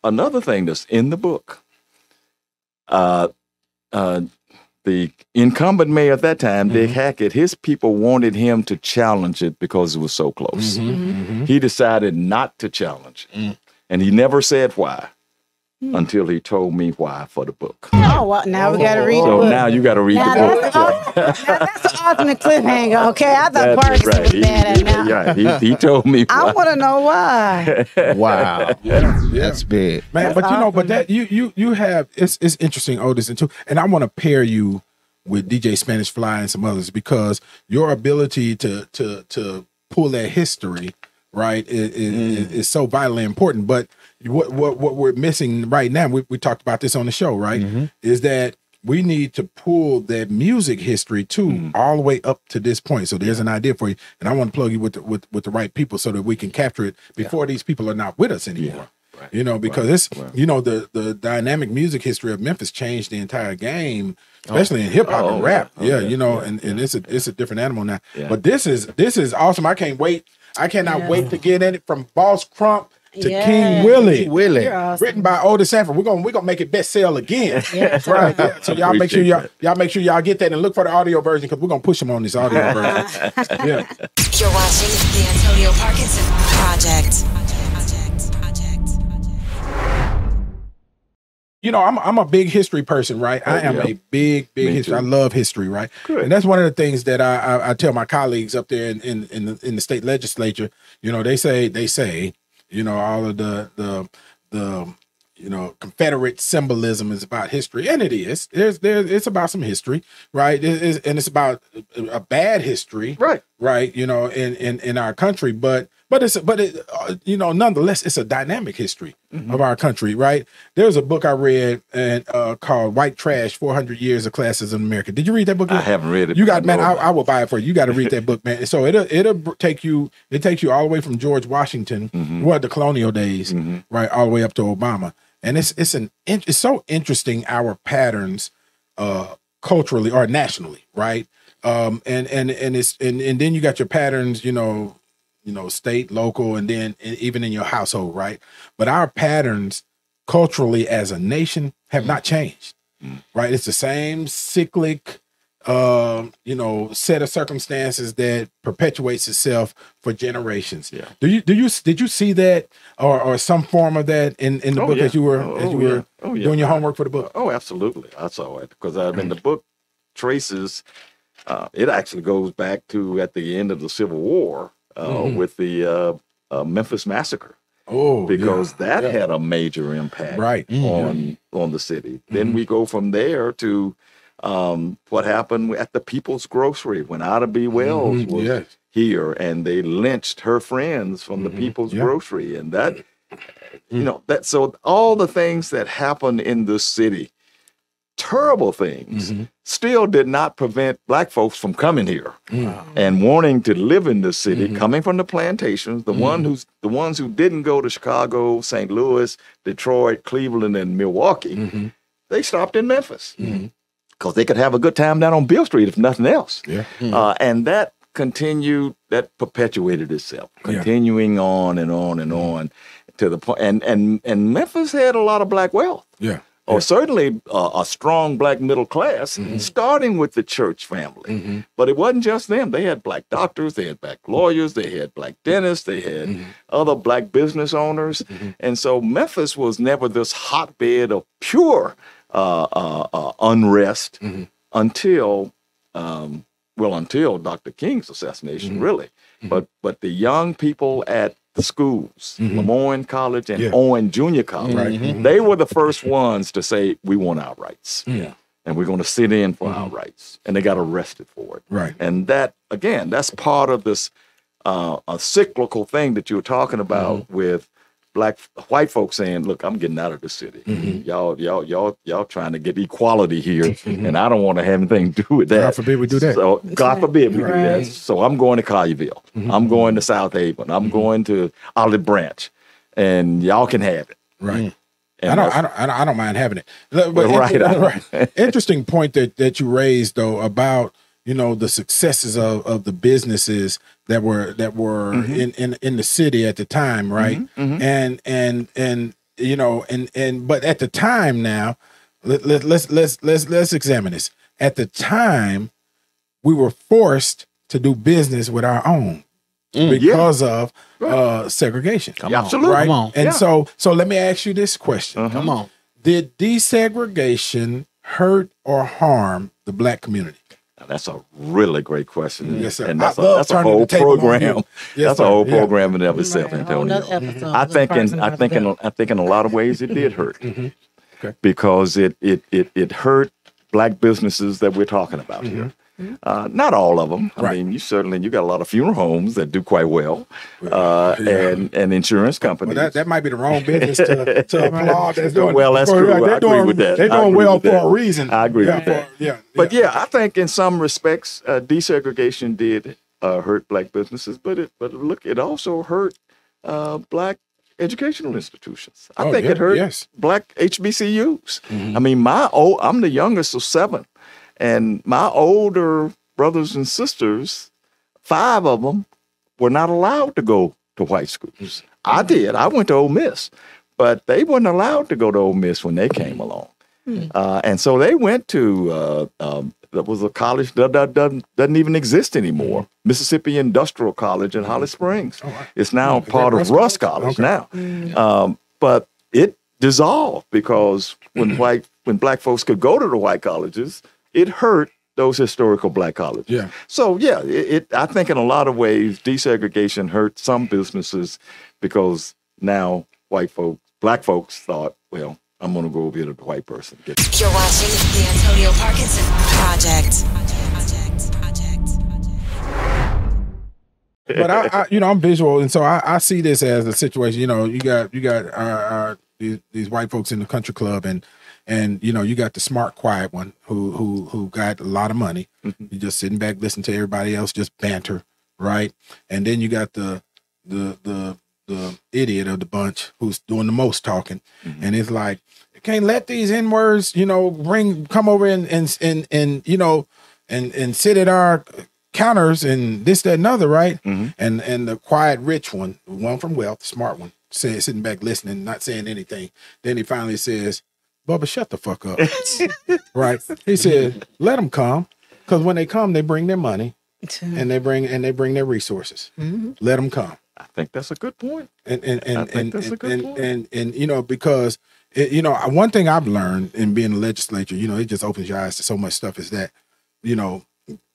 another thing that's in the book, uh, uh, the incumbent mayor at that time, Dick
Mm-hmm.
Hackett, his people wanted him to challenge it because it was so close.
Mm-hmm.
He decided not to challenge it,
Mm.
and he never said why Hmm. until he told me why for the book.
Oh, well, now we got to read the
oh.
So
now you got to read
Now
the book.
that's, all, now that's the ultimate cliffhanger. Okay, I thought
That's
Parkinson
right.
was
He,
bad at
he-
now.
yeah, he, he told me
I want to know why.
Wow. That's big.
Man,
That's
but you know, but that you you you have it's it's interesting, Otis, and too. And I want to pair you with DJ Spanish Fly and some others because your ability to to to pull that history right is, is, mm. is so vitally important. But what what what we're missing right now, we, we talked about this on the show, right? Mm-hmm. Is that we need to pull that music history too mm. all the way up to this point. So there's an idea for you, and I want to plug you with the, with with the right people so that we can capture it before these people are not with us anymore. You know, because it's you know the the dynamic music history of Memphis changed the entire game, oh. especially in hip hop
Oh,
and rap.
yeah. Oh,
yeah,
yeah.
you know, and, and it's a it's a different animal now.
Yeah.
But this is this is awesome. I can't wait. I cannot
Yeah.
wait to get in it from Boss Crump to
Yeah.
King Willie.
Willie.
Awesome.
Written by Otis Sanford. We're gonna we're gonna make it best sell again.
Yeah.
That's right. Yeah. So y'all make sure y'all y'all make sure y'all get that and look for the audio version because we're gonna push them on this audio version. yeah.
You're watching the Antonio Parkinson Project. Project. Project.
you know, I'm I'm a big history person, right? Oh, I am
yeah.
a big, big
Me
history.
too.
I love history, right?
Good.
And that's one of the things that I, I I tell my colleagues up there in in in the, in the state legislature. You know, they say they say, you know, all of the the the you know Confederate symbolism is about history, and it is. There's there's it's about some history, right? It is, and it's about a a bad history,
Right.
right you know in in in our country but but it's but it uh, you know nonetheless it's a dynamic history
Mm-hmm.
of our country right? There's a book i read and uh called white trash 400 years of classism in america. Did you read that book
I haven't read it.
you got man I, I will buy it for you. You got to read that book man. So it'll it'll take you it takes you all the way from george washington
Mm-hmm.
what the colonial days right all the way up to obama. And it's it's an it's so interesting our patterns uh culturally or nationally right? Um, and and and it's and, and then you got your patterns, you know, you know, state, local, and then even in your household, right? But our patterns culturally as a nation have not changed, right? It's the same cyclic, uh, you know, set of circumstances that perpetuates itself for generations.
Yeah.
Do you do you did you see that or or some form of that in in the
Oh,
book
yeah.
as you were
Oh,
as you
oh,
were
yeah. Oh, yeah.
doing your homework for the book?
Oh, absolutely. I saw it because I mean the book traces. Uh, it actually goes back to at the end of the Civil War uh,
Mhm.
with the uh, uh, Memphis massacre
Oh,
because
yeah.
that
Yeah.
had a major impact
Right. Mm-hmm.
on on the city. Then we go from there to um, what happened at the People's Grocery when Ida B. Wells
Mhm.
was
Yes.
here and they lynched her friends from the People's
Mm-hmm.
Grocery, and that you know that so all the things that happened in this city, terrible things,
Mm-hmm.
still did not prevent black folks from coming here
Mm.
and wanting to live in the city,
Mm-hmm.
coming from the plantations, the one who's the ones who didn't go to Chicago, St. Louis, Detroit, Cleveland, and Milwaukee,
Mm-hmm.
they stopped in Memphis because they could have a good time down on Beale Street if nothing else.
Yeah.
Uh, and that continued, that perpetuated itself,
Yeah.
continuing on and on and on to the point. And and and Memphis had a lot of black wealth,
Yeah.
Or certainly uh, a strong black middle class,
Mm-hmm.
starting with the church family. But it wasn't just them. They had black doctors, they had black lawyers, they had black dentists, they had
Mm-hmm.
other black business owners, and so Memphis was never this hotbed of pure uh, uh, uh, unrest
Mm-hmm.
until um, well until Dr. King's assassination,
Mm-hmm.
really. But but the young people at the schools, Lemoyne College and
Mm-hmm. Yeah.
Owen Junior College,
Right. Mhm.
they were the first ones to say we want our rights,
Yeah.
and we're going to sit in for our rights, and they got arrested for it.
Mm-hmm. Right.
And that again, that's part of this uh, a cyclical thing that you were talking about
Mm-hmm.
with black white folks saying, "Look, I'm getting out of the city.
Mm-hmm.
Y'all, y'all, y'all, y'all trying to get equality here, and I don't want to have anything to do with that.
God forbid we do that.
So God forbid we do that. So I'm going to Collierville.
Mm-hmm.
I'm going to Southaven. I'm going to Olive Branch, and y'all can have it.
Right.
And
I don't, I don't, I don't, I don't mind having it. Look, But
Right.
right. Interesting point that that you raised though about you know the successes of of the businesses that were that were
Mm-hmm.
in, in in the city at the time, right? And and and you know and and but at the time now, let, let, let's let's let's let's examine this. At the time, we were forced to do business with our own because of uh segregation.
Yeah, absolutely.
Right.
Come on.
And
Yeah.
so so let me ask you this question.
Uh-huh.
Come on.
Did desegregation hurt or harm the black community?
Now, That's a really great question.
Yes, sir.
And that's,
I
a, that's a whole program.
Yes,
that's
sir.
a whole
Yeah.
program in of itself,
Right,
Antonio.
episode.
I think in I think in. I think in a lot of ways it did hurt mm-hmm.
Okay.
because it it it it hurt black businesses that we're talking about mm-hmm. here. Uh, not all of them. I
Right.
mean, you certainly you got a lot of funeral homes that do quite well, uh,
yeah.
and and insurance
Well,
companies.
that, that might be the wrong business to, to applaud. That's doing,
Well, that's true. I
They're
agree
doing,
with that.
They're doing well for
that.
a reason.
I agree
yeah,
with that.
for- yeah,
But yeah, I think in some respects, uh, desegregation did uh, hurt black businesses, but it but look, it also hurt uh, black educational institutions. I
Oh,
think it hurt
yes.
black HBCUs.
Mm-hmm.
I mean, my old, I'm the youngest of seven, and my older brothers and sisters, five of them, were not allowed to go to white schools. I did. I went to Ole Miss, but they weren't allowed to go to Ole Miss when they came along. Uh, and so they went to uh, um, that was a college that, that doesn't doesn't even exist anymore. Mississippi Industrial College in Holly Springs. It's now
that
part of
Rust
Rust
College?
College
Okay.
now. Um, but it dissolved because when white when black folks could go to the white colleges, it hurt those historical black colleges.
Yeah.
So yeah, it, it I think in a lot of ways desegregation hurt some businesses because now white folks, black folks thought, well, I'm going to go over here to the white person. Get
You're watching the Antonio Parkinson Project. Project. Project.
but I, I, you know, I'm visual, and so I, I see this as a situation. You know, you got you got our, our these, these white folks in the country club, and and you know, you got the smart, quiet one who who who got a lot of money. You just sitting back, listening to everybody else just banter, right? And then you got the the the the idiot of the bunch who's doing the most talking, and it's like you can't let these n words, you know, bring come over and and and and you know and and sit at our counters and this, that, and other, right?
Mm-hmm.
And and the quiet rich one, one from wealth, smart one, say, sitting back listening, not saying anything. Then he finally says, Bubba, shut the fuck up. right. He said, let them come. Because when they come, they bring their money and they bring and they bring their resources. Mm-hmm. Let them come
I think that's a good point.
and and and and and, and, and and you know because it, you know one thing I've learned in being a legislature, you know, it just opens your eyes to so much stuff. Is that you know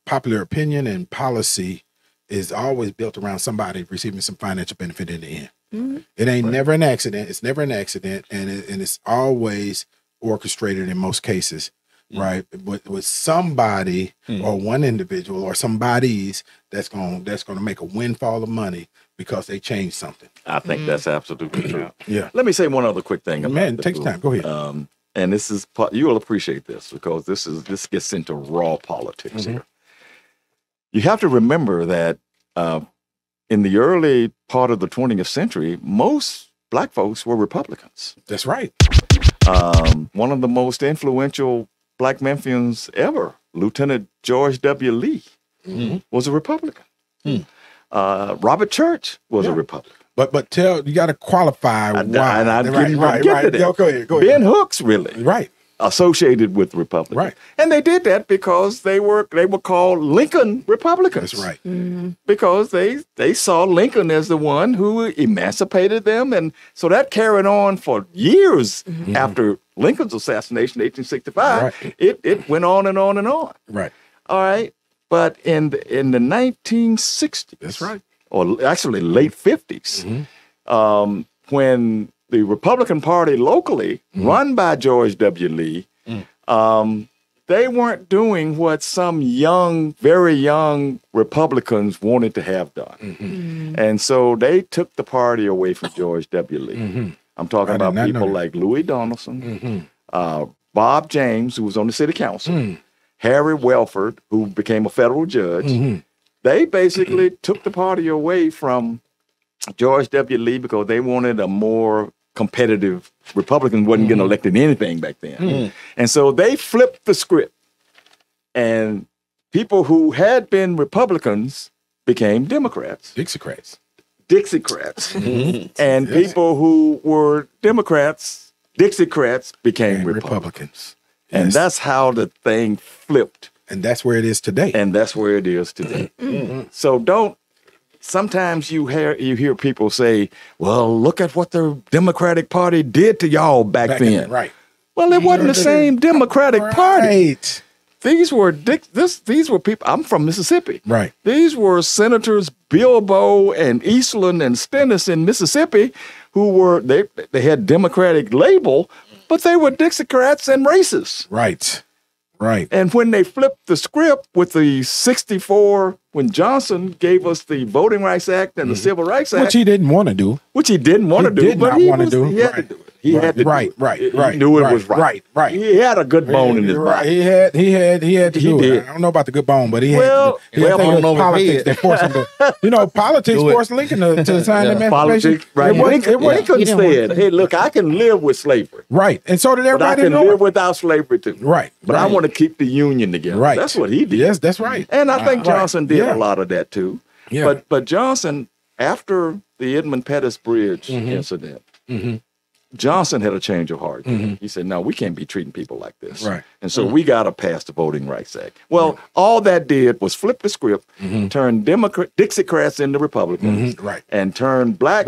popular opinion and policy is always built around somebody receiving some financial benefit in the end. Mm-hmm. It ain't never an accident. It's never an accident, and it, and it's always orchestrated in most cases. Right, with with somebody or one individual or somebody's that's going that's going to make a windfall of money because they changed something.
I think that's absolutely true.
Yeah.
Let me say one other quick thing. About
Man,
the
take your
book.
time. Go ahead.
Um, and this is part- you will appreciate this because this is this gets into raw politics
Mm-hmm.
here. You have to remember that uh, in the early part of the 20th century, most black folks were Republicans.
That's right.
Um, one of the most influential black Memphians ever, Lieutenant George W. Lee,
Mm-hmm.
was a Republican. Uh, Robert Church was a
Hmm.
Republican.
But but tell you got to qualify
And-
why.
and I'm
right,
getting-
right,
get
right.
to that.
Yo, go ahead. Go
Ben
ahead.
Hooks, really.
Right.
Associated with Republicans.
Right.
And they did that because they were they were called Lincoln Republicans.
That's right. Mm-hmm.
Because they they saw Lincoln as the one who emancipated them and so that carried on for years mm-hmm. after Lincoln's assassination in 1865.
Right.
It it went on and on and on.
Right.
All right. But in the, in the 1960s,
That's right.
or actually late 50s, mm-hmm. um, when the Republican Party locally, run by George W. Lee, um, they weren't doing what some young, very young Republicans wanted to have done. Mm-hmm. And so they took the party away from George W. Lee. I'm talking
I
about people like Lewis Donelson, uh, Bob James, who was on the city council, Harry Wellford, who became a federal judge. They basically took the party away from George W. Lee because they wanted a more competitive Republican wasn't getting mm-hmm. elected anything back then. Mm. And so they flipped the script. And people who had been Republicans became Democrats,
Dixiecrats.
Dixiecrats. Mm-hmm. and people who were Democrats, Dixiecrats became
And
Republicans.
Republicans.
And that's how the thing flipped.
And that's where it is today.
And that's where it is today. Mm-hmm. So don't sometimes you hear you hear people say, Well, look at what the Democratic Party did to y'all back,
Back in-
then.
right.
Well, it wasn't the same Democratic Party.
Right.
These were this these were people I'm from Mississippi.
Right.
These were Senators Bilbo and Eastland and Stennis in Mississippi who were they they had Democratic label, but they were Dixiecrats and racists.
Right. Right.
And when they flipped the script with the 64, when Johnson gave us the Voting Rights Act and the mm-hmm. Civil Rights Act,
Which he didn't want to do.
which he didn't want to do,
did
but
not
he,
wanna do.
he had
Right.
to do it. He
Right,
had to do
right,
it.
right,
He
right,
knew it
right,
was right.
right, right.
He had a good bone in his
Right.
body.
He had he had he had to
He
do
did.
it. I don't know about the good bone, but he
Well,
had to, he
well,
had to
bone
think
over
politics
head.
that forced him to you know, politics forced Lincoln to, to sign the emancipation.
Politics, right?
It wasn't-
Lincoln,
it wasn't-
Lincoln
You didn't want
said, "Hey, look, I can live with slavery,
Right. And so did everybody.
but I can live
it.
without slavery too.
Right.
But I want to keep the union together.
Right.
That's what he did.
Yes, that's right.
And I think
Uh.
Johnson did a lot of that too.
Yeah.
But but Johnson, after the Edmund Pettus Bridge
Mm-hmm.
Johnson had a change of heart. He said, "No, we can't be treating people like this."
Mm-hmm. Right.
And so we got to pass the Voting Rights Act. Well, all that did was flip the script, turn Democrat Dixiecrats into Republicans,
Mhm. Right.
and turn Black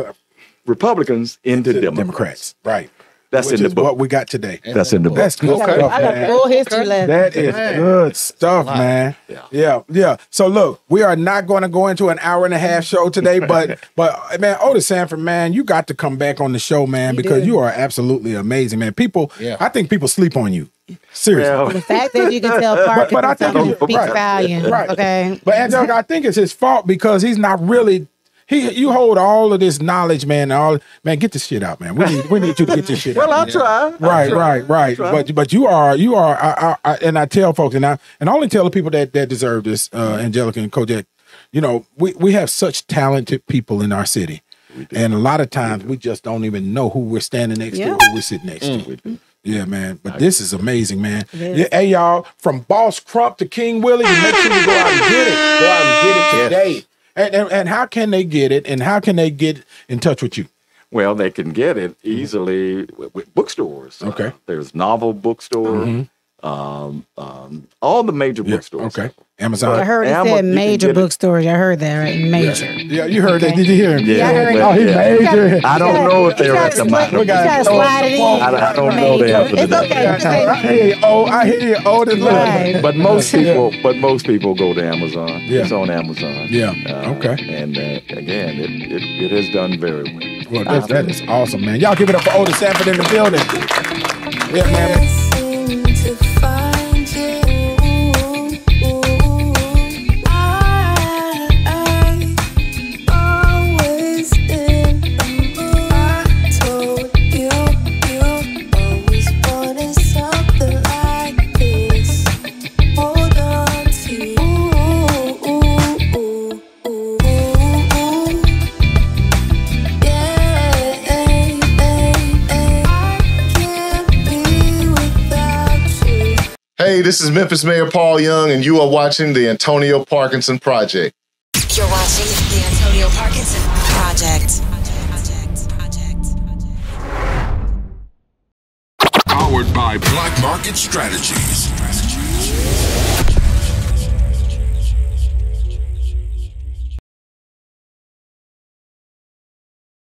Republicans into Democrats.
Democrats. Right.
That's
Which
in the
is
book.
what we got today.
That's in the book.
That's good
I got,
stuff,
I got
man.
full history lesson.
That is good stuff, man.
Yeah.
yeah, yeah. So look, we are not going to go into an hour and a half show today, but but man, Otis Sanford, man, you got to come back on the show, man,
You
because
do.
you are absolutely amazing, man. People,
Yeah.
I think people sleep on you. Seriously.
Well,
The fact that you can tell Parker
but I think
something
it's-
speaks
right,
volumes.
right.
Okay.
But Angelika, I think it's his fault because he's not really. He, you hold all of this knowledge, man. All man, get this shit out, man. We need, we need you to get this shit
well,
out.
Well, I'll try. I'll
Right,
try.
right, right.
try.
But but you are you are I, I, I, and I tell folks and I and I only tell the people that that deserve this, uh, Angelika and Kojak. You know, we we have such talented people in our city, and a lot of times we just don't even know who we're standing next
Yeah.
to, who we're sitting next to. Yeah, man. But this is amazing, man.
is.
Yeah, hey, y'all, from Boss Crump to King Willie, make sure you go out and get it. Go out and get it today. And, and, and how can they get it? And how can they get in touch with you?
Well, they can get it easily with, with bookstores. Uh,
Okay.
there's Novel Bookstore, um, um, all the major
Yeah,
bookstores.
okay. Amazon.
I heard it
Amazon,
said major bookstores. I heard that right. Major.
Yeah, you heard that. Did you hear him?
Yeah,
I heard
but-
Oh, he
yeah.
major.
I don't know if they're at the
split-
minor
You gotta slide it in.
I, I don't know the answer to
It's
that.
okay. It's
I
okay.
hear you. Oh, I hear you. Oh, this
Right.
But most people, but most people go to Amazon.
Yeah.
It's on Amazon.
Yeah.
Uh,
Okay.
And uh, again, it, it it has done very well.
Well, that's, that is awesome, man. Y'all give it up for Otis Sanford in the building. Yeah, man.
Hey, this is Memphis Mayor Paul Young, and you are watching the Antonio Parkinson Project.
You're watching the Antonio Parkinson Project.
Powered by Black Market Strategies.